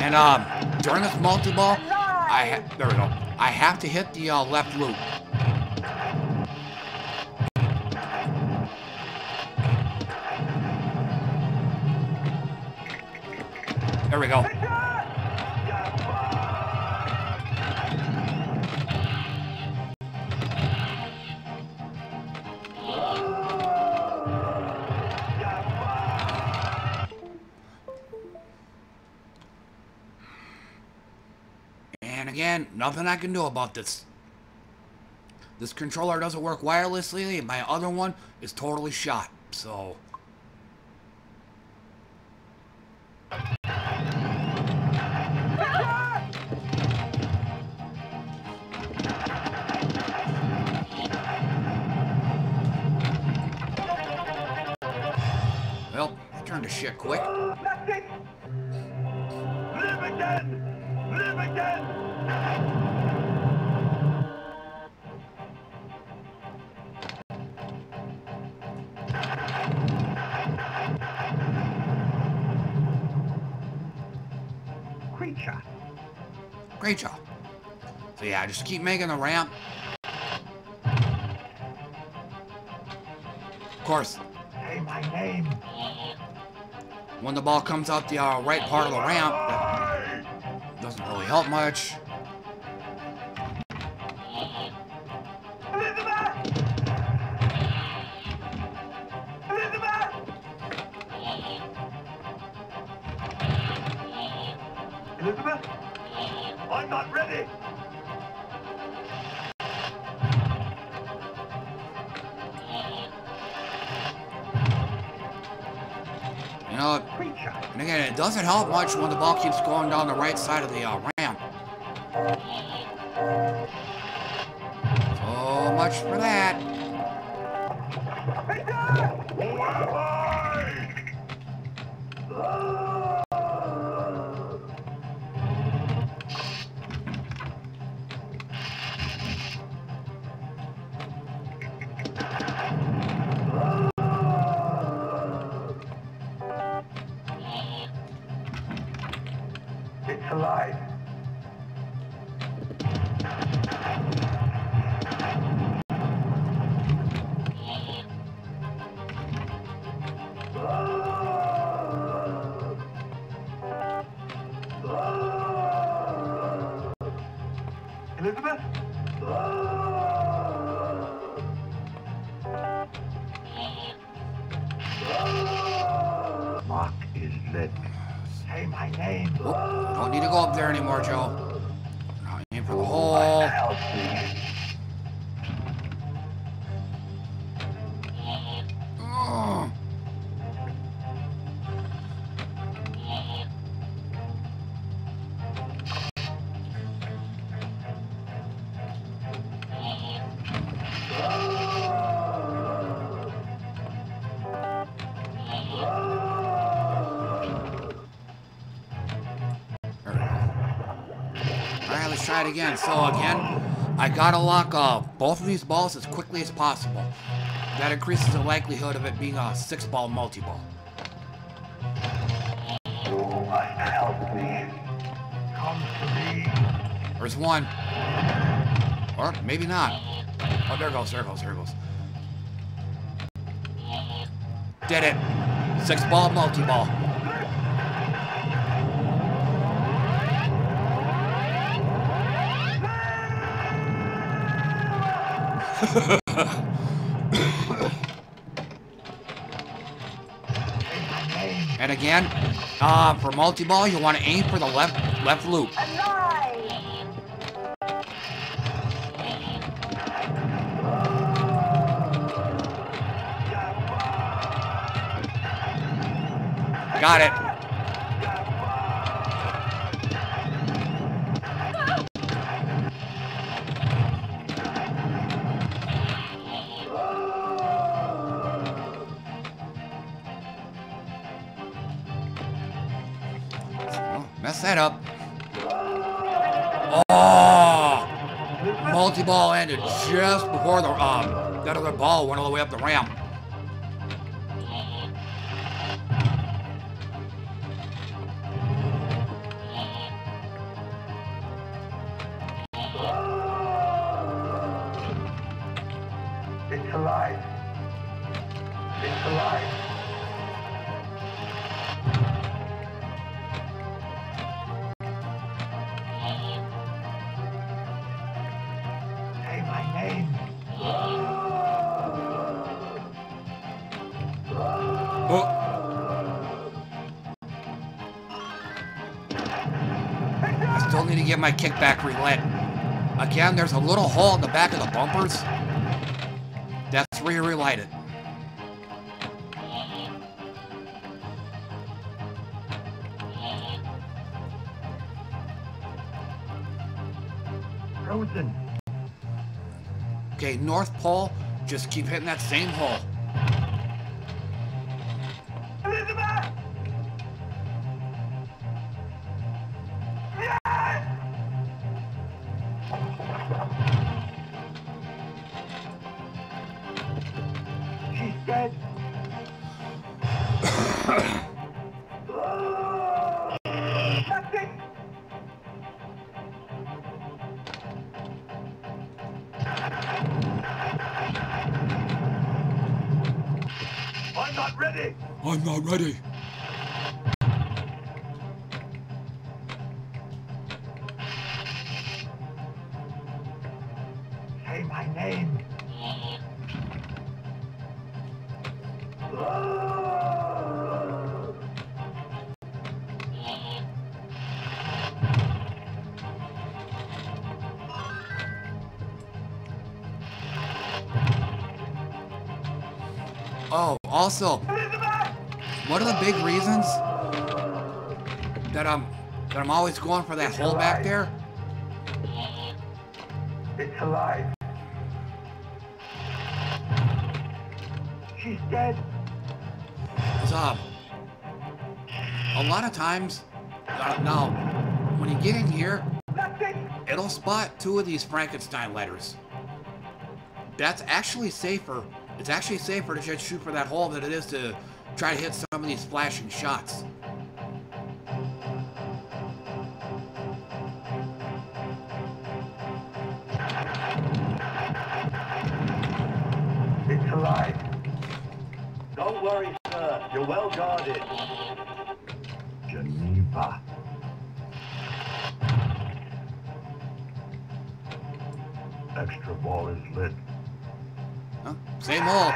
And um, during this multi-ball, I ha there we go. I have to hit the uh, left loop. Again, nothing I can do about this. This controller doesn't work wirelessly, and my other one is totally shot, so... Well, I turned to shit quick. Live again! Live again! Creature. Great job. So yeah, just keep making the ramp. Of course, Say my name. when the ball comes out the uh, right part of the ramp, doesn't really help much. Much when the ball keeps going down the right side of the uh, again. So again, I gotta lock uh, both of these balls as quickly as possible. That increases the likelihood of it being a six-ball multi-ball. There's one. Or maybe not. Oh, there goes, there goes, there goes. Did it. Six-ball multi-ball. And again, uh, for multi-ball, you want to aim for the left left loop. Got it. Ball went all the way up the ramp. It's alive. It's alive. Get my kickback relit. Again, there's a little hole in the back of the bumpers. That's where you relight it. Frozen. Okay, North Pole, just keep hitting that same hole. That going for that hole back there It's alive. She's dead. um a lot of times uh, now when you get in here it. it'll spot two of these Frankenstein letters. That's actually safer. It's actually safer to just shoot for that hole than it is to try to hit some of these flashing shots. You're well guarded. Geneva. Extra ball is lit. Huh? Same hole.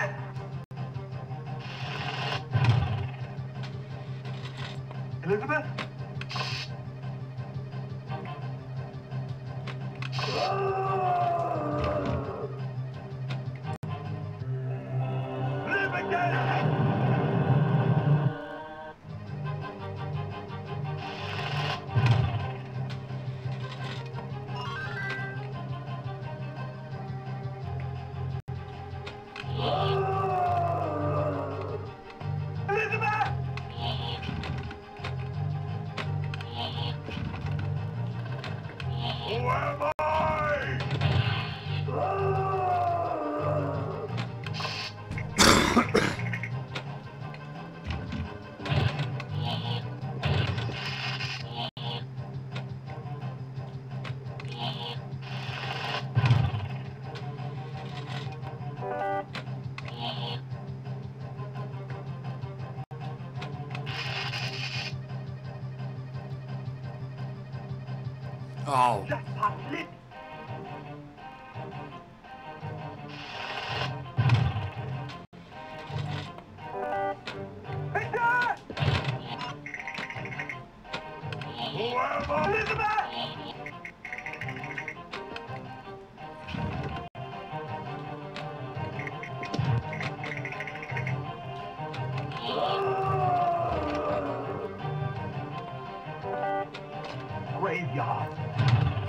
Graveyard.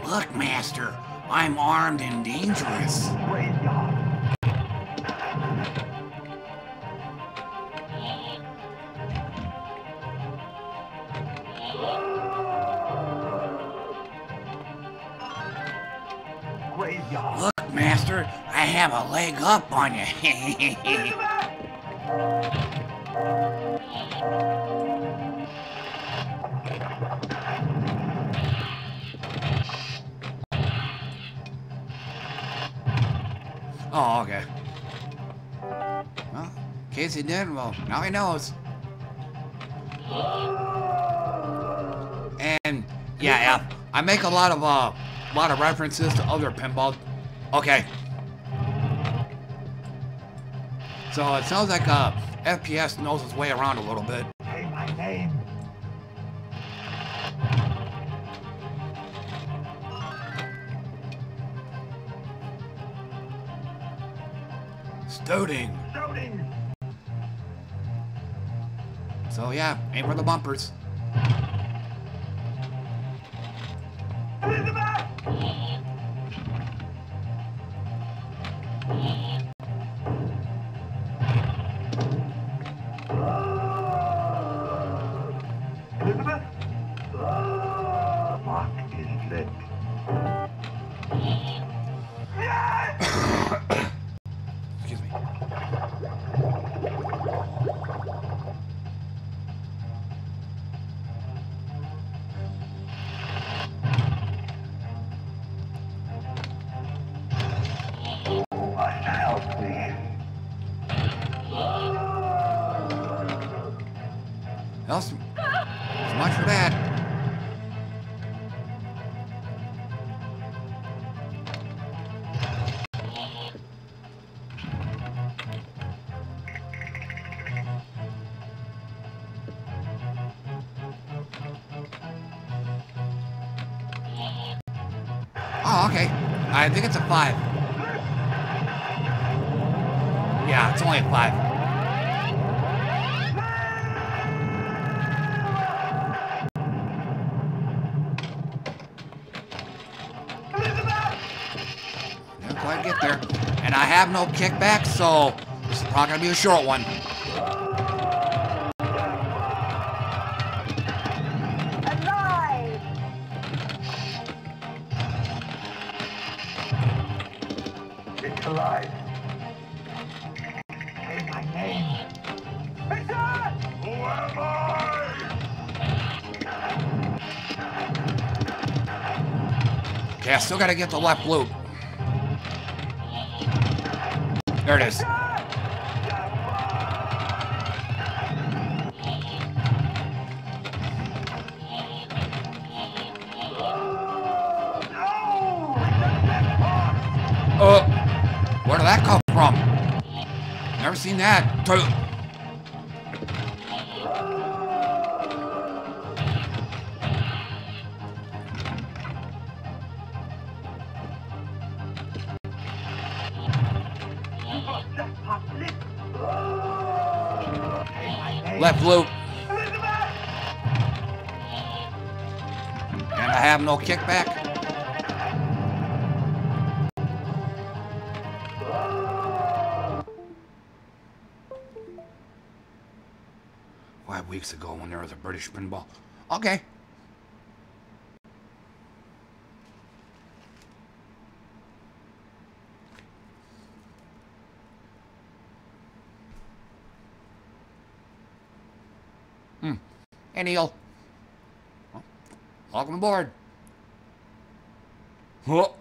look, Master. I'm armed and dangerous. Graveyard. Graveyard. Look, Master. I have a leg up on you. case he did, well, now he knows. And yeah, yeah, I make a lot of uh, lot of references to other pinball. Okay. So it sounds like uh, FPS knows its way around a little bit. Say my name. Stoating. So yeah, aim for the bumpers. I think it's a five. Yeah, it's only a five. Didn't quite get there. And I have no kickback, so this is probably gonna be a short one. Gotta get the left loop. There it is. Uh, where did that come from? Never seen that. British pinball. Okay. Hmm. Hey, Neil. Welcome aboard. Oh.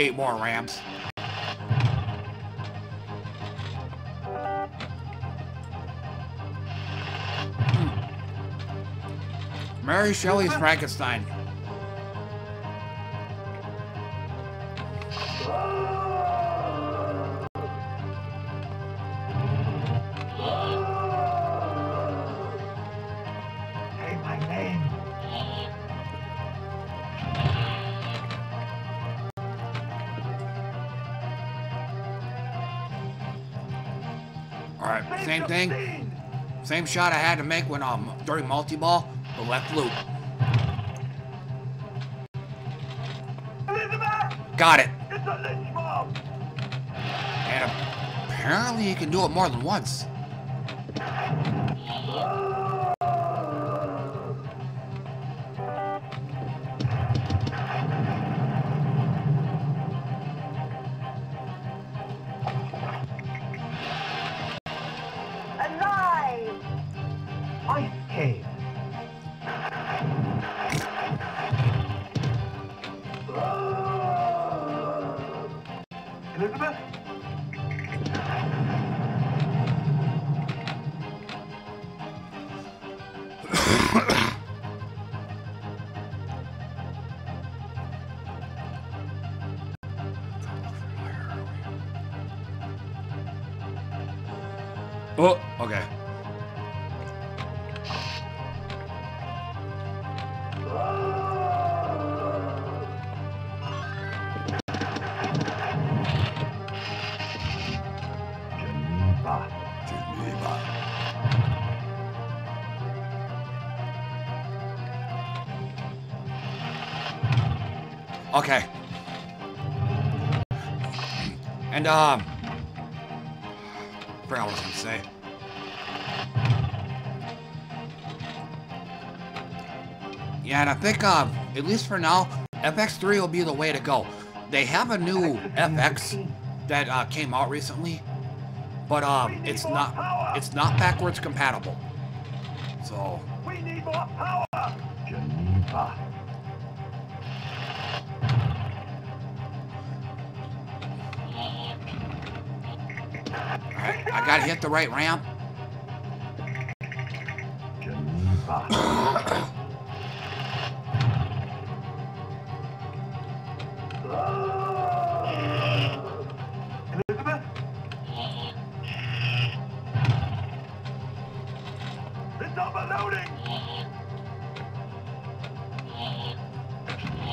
Eight more ramps. Hmm. Mary Shelley's Frankenstein. Same shot I had to make when um during multi-ball, the left loop. Got it. And apparently you can do it more than once. Um, I was gonna say. Yeah, and I think um, at least for now, FX3 will be the way to go. They have a new FX that uh, came out recently, but um, it's not it's not backwards compatible. So We need more the right ramp.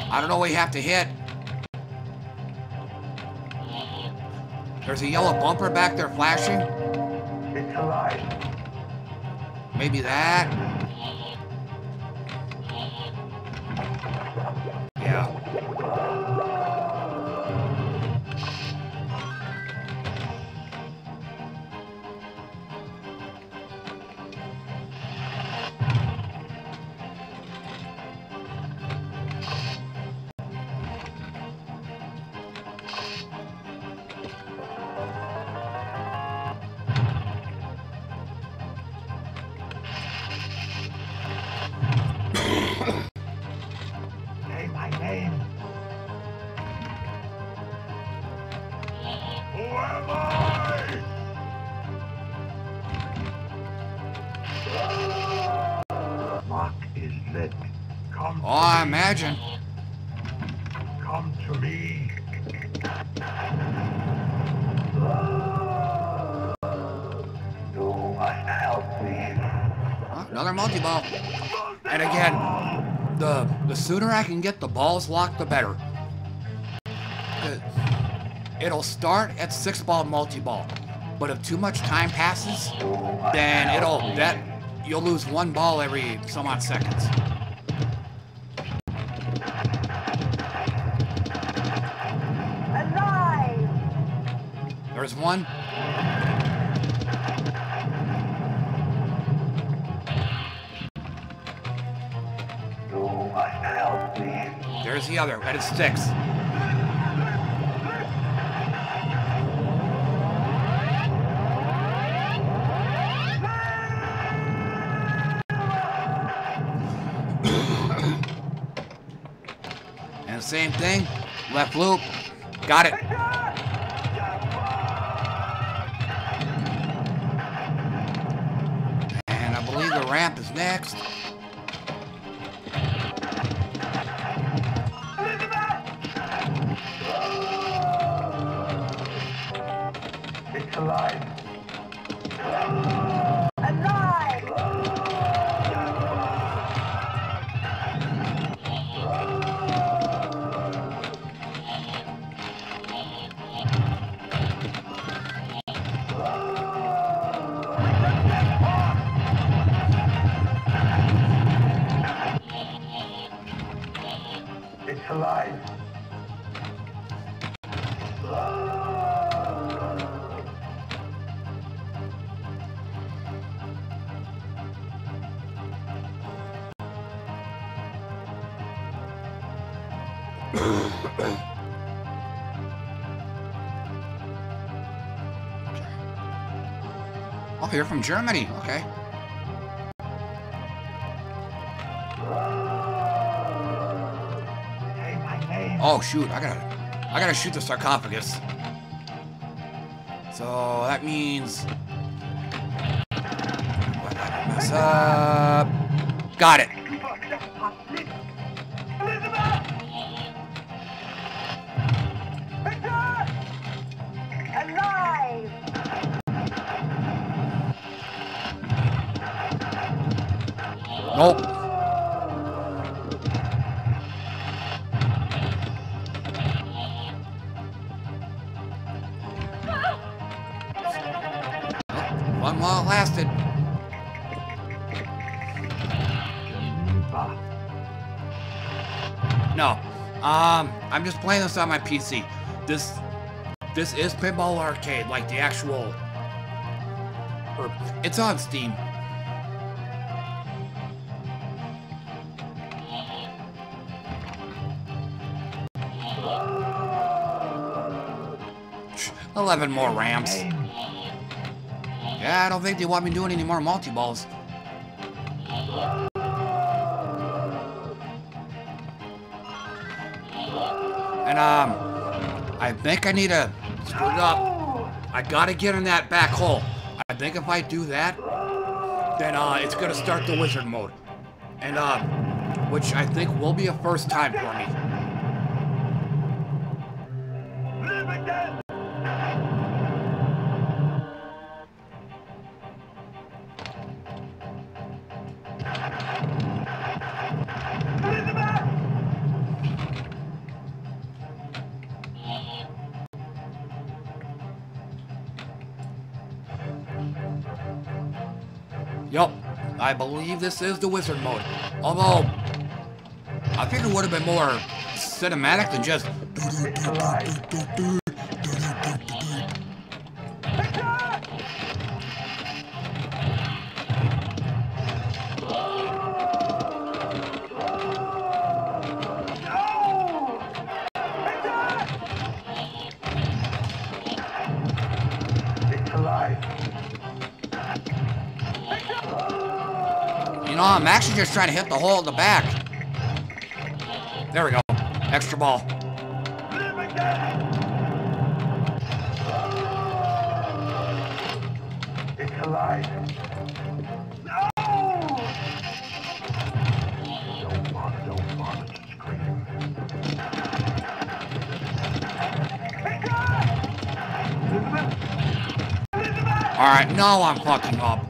I don't know what you have to hit. There's a yellow bumper back there flashing. Maybe that. Sooner I can get the balls locked, the better. It'll start at six ball multi-ball, but if too much time passes, then it'll that you'll lose one ball every some odd seconds. Alive! There's one. The other, and it sticks. and same thing, left loop, got it. You're from Germany. Okay. Oh shoot, I gotta, I gotta shoot the sarcophagus. So that means, mess up? Got it. On my PC. This this is Pinball Arcade, like the actual or it's on Steam. Eleven more ramps. Yeah, I don't think they want me doing any more multi-balls. And, um, I think I need to screw it up. I gotta get in that back hole. I think if I do that, then, uh, it's gonna start the wizard mode. And, uh, which I think will be a first time for me. I believe this is the wizard mode. Although, I think it would have been more cinematic than just. just trying to hit the hole in the back. There we go. Extra ball. It's alive. No! All right, Now I'm fucking up.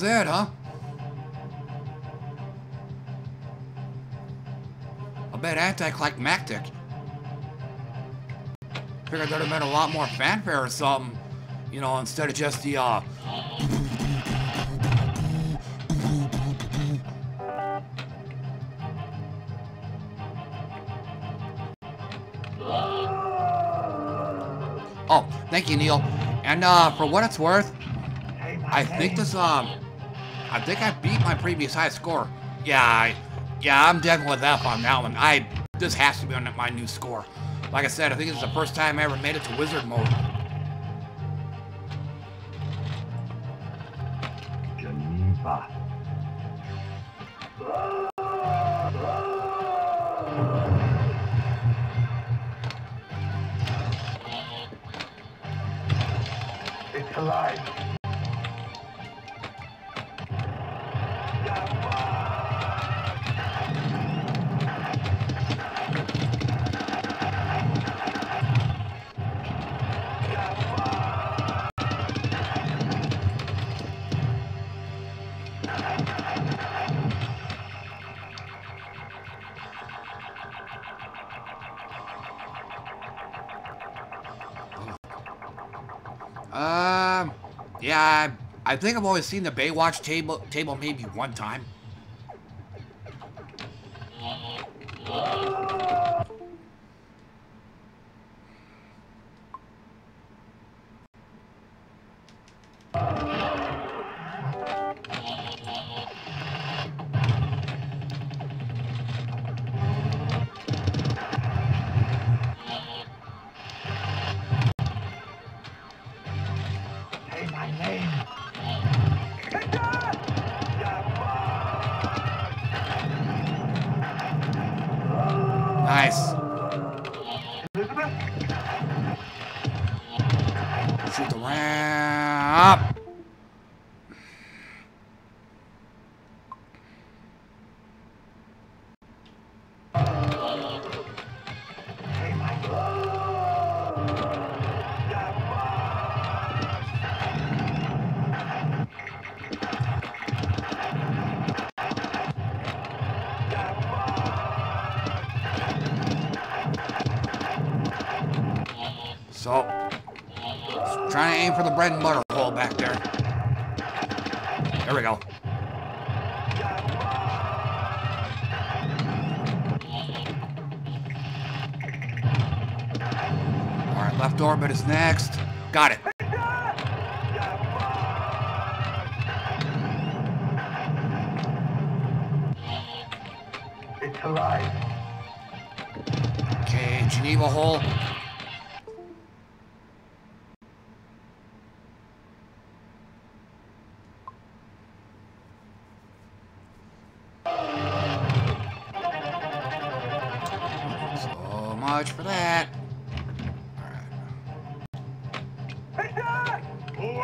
That huh? I bet anticlimactic. Figured there'd have been a lot more fanfare or something, you know, instead of just the, uh... Oh, thank you, Neil. And, uh, for what it's worth, I think this, um, I think I beat my previous high score. Yeah, I, yeah, I'm dead with F on that one. I, this has to be on my new score. Like I said, I think this is the first time I ever made it to wizard mode. I, think I've always seen the Baywatch table table maybe one time.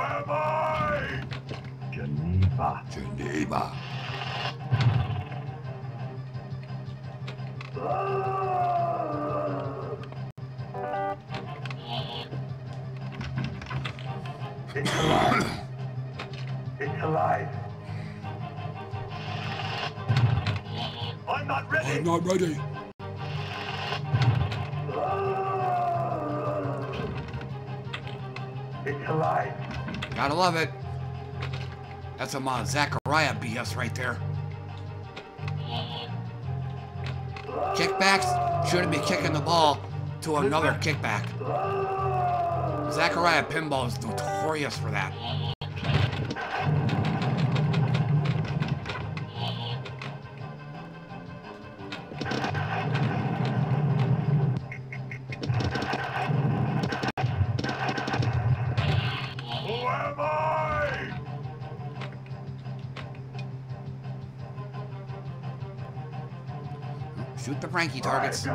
Am I? Geneva. Geneva. It's alive. It's alive. I'm not ready. I'm not ready. It's alive. Gotta love it. That's some uh, Zaccaria BS right there. Kickbacks shouldn't be kicking the ball to another kickback. Zaccaria Pinball is notorious for that. Frankie targets.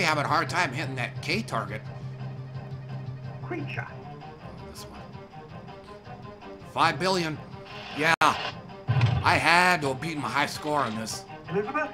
Be having a hard time hitting that K target. Creature. This one. Five billion. Yeah. I had to have beaten my high score on this. Elizabeth?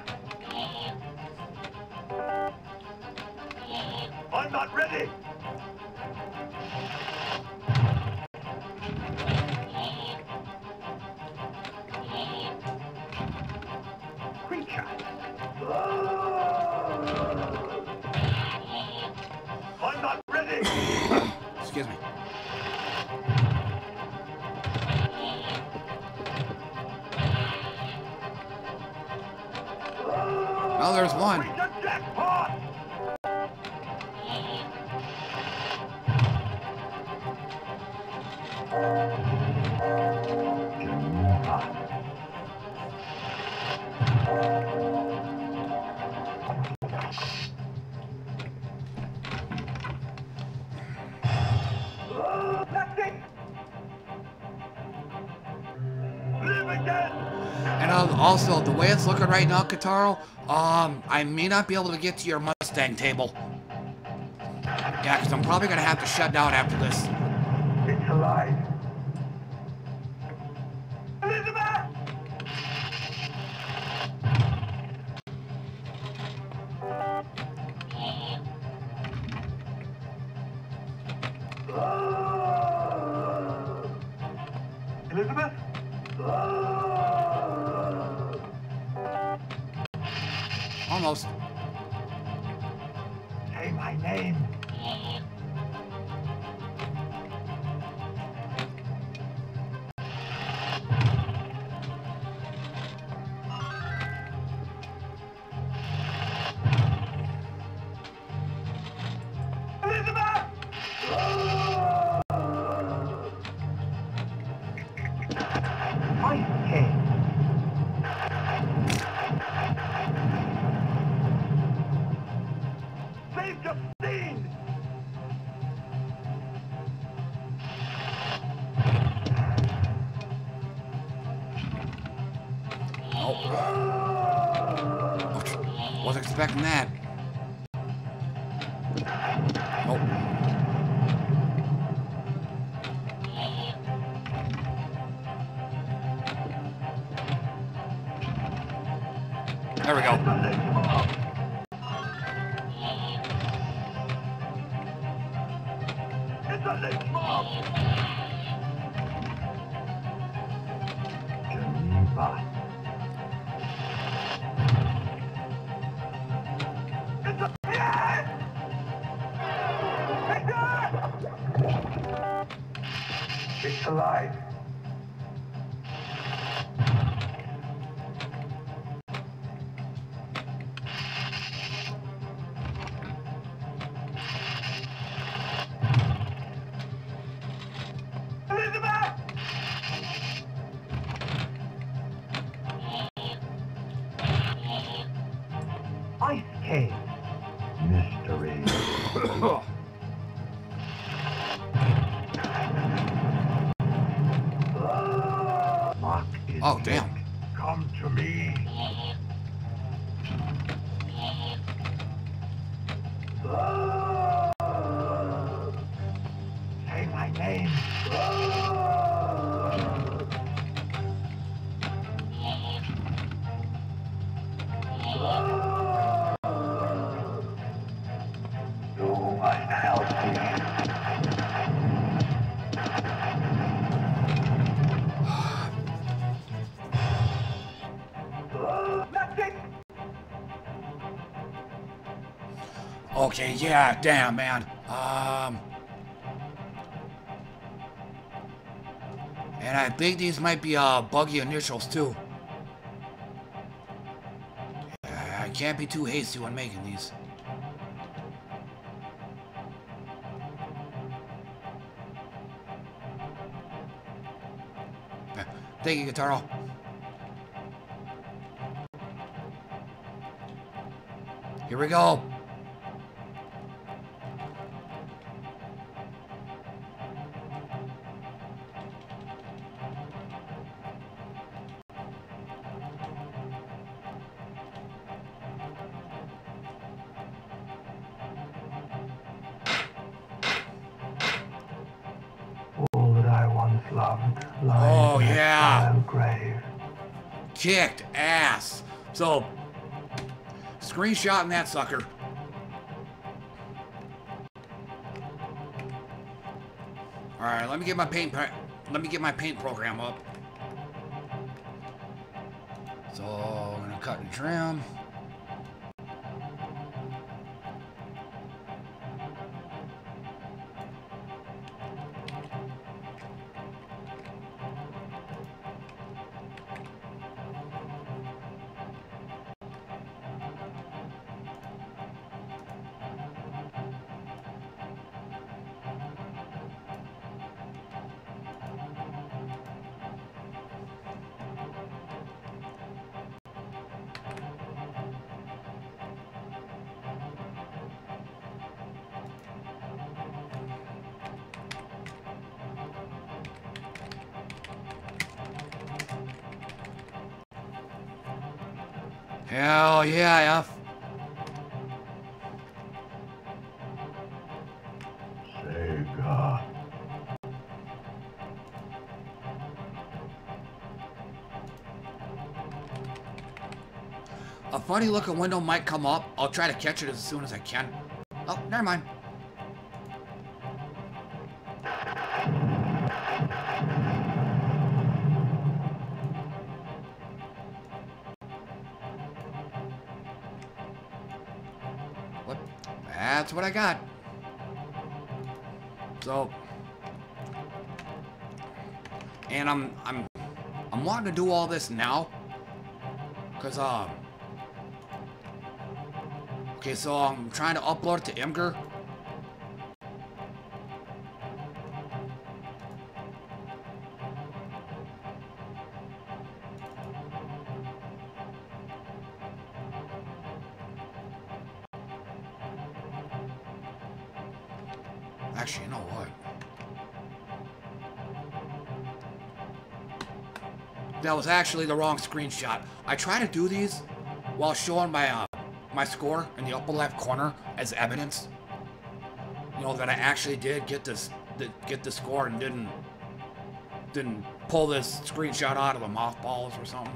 Also, the way it's looking right now, Kataro, um, I may not be able to get to your Mustang table. Yeah, because I'm probably going to have to shut down after this. It's alive. Yeah, damn, man. Um. And I think these might be uh buggy initials too. I can't be too hasty when making these. Thank you, Guitaro. Here we go. Screenshotting that sucker. All right, let me get my paint. Let me get my paint program up. So I'm gonna cut and trim. Hell yeah, F. Sega. A funny looking window might come up. I'll try to catch it as soon as I can. Oh, never mind. This now, cause um. Okay, so I'm trying to upload it to Imgur. Was actually the wrong screenshot. I try to do these while showing my uh, my score in the upper left corner as evidence. You know that I actually did get this th- get the score and didn't didn't pull this screenshot out of the mothballs or something.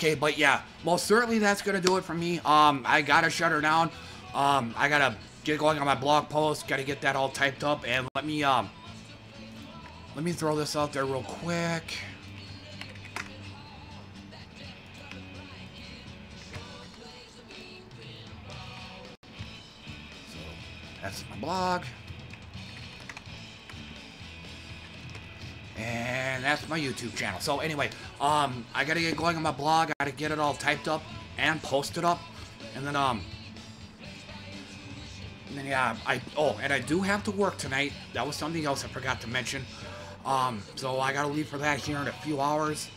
Okay, but yeah, most certainly that's gonna do it for me. Um, I gotta shut her down. Um, I gotta get going on my blog post. Gotta get that all typed up, and let me um, let me throw this out there real quick. So that's my blog. And that's my YouTube channel. So anyway, um, I gotta get going on my blog. I gotta get it all typed up and posted up. And then, um, and then yeah, I, oh, and I do have to work tonight. That was something else I forgot to mention. Um, so I gotta leave for that here in a few hours.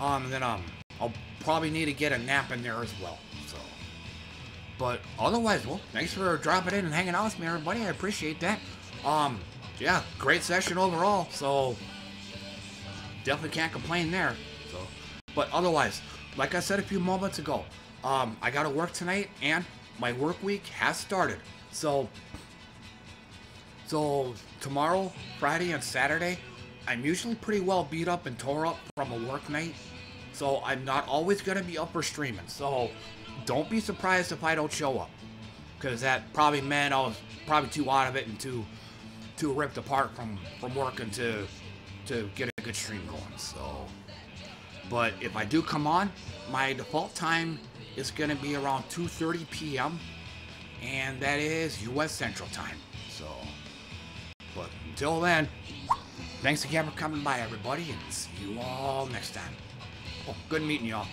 Um, and then, um, I'll probably need to get a nap in there as well. So, but otherwise, well, thanks for dropping in and hanging out with me, everybody. I appreciate that. Um, yeah, great session overall. So definitely can't complain there. So, but otherwise, like I said a few moments ago, um, I got to work tonight, and my work week has started. So, so tomorrow, Friday, and Saturday, I'm usually pretty well beat up and tore up from a work night. So I'm not always gonna be up or streaming. So don't be surprised if I don't show up, because that probably meant I was probably too out of it and too too ripped apart from from working to to get a good stream going. So, but if I do come on, my default time is gonna be around 2:30 p.m. and that is U.S. Central Time. So, but until then, thanks again for coming by, everybody, and see you all next time. Oh, good meeting y'all.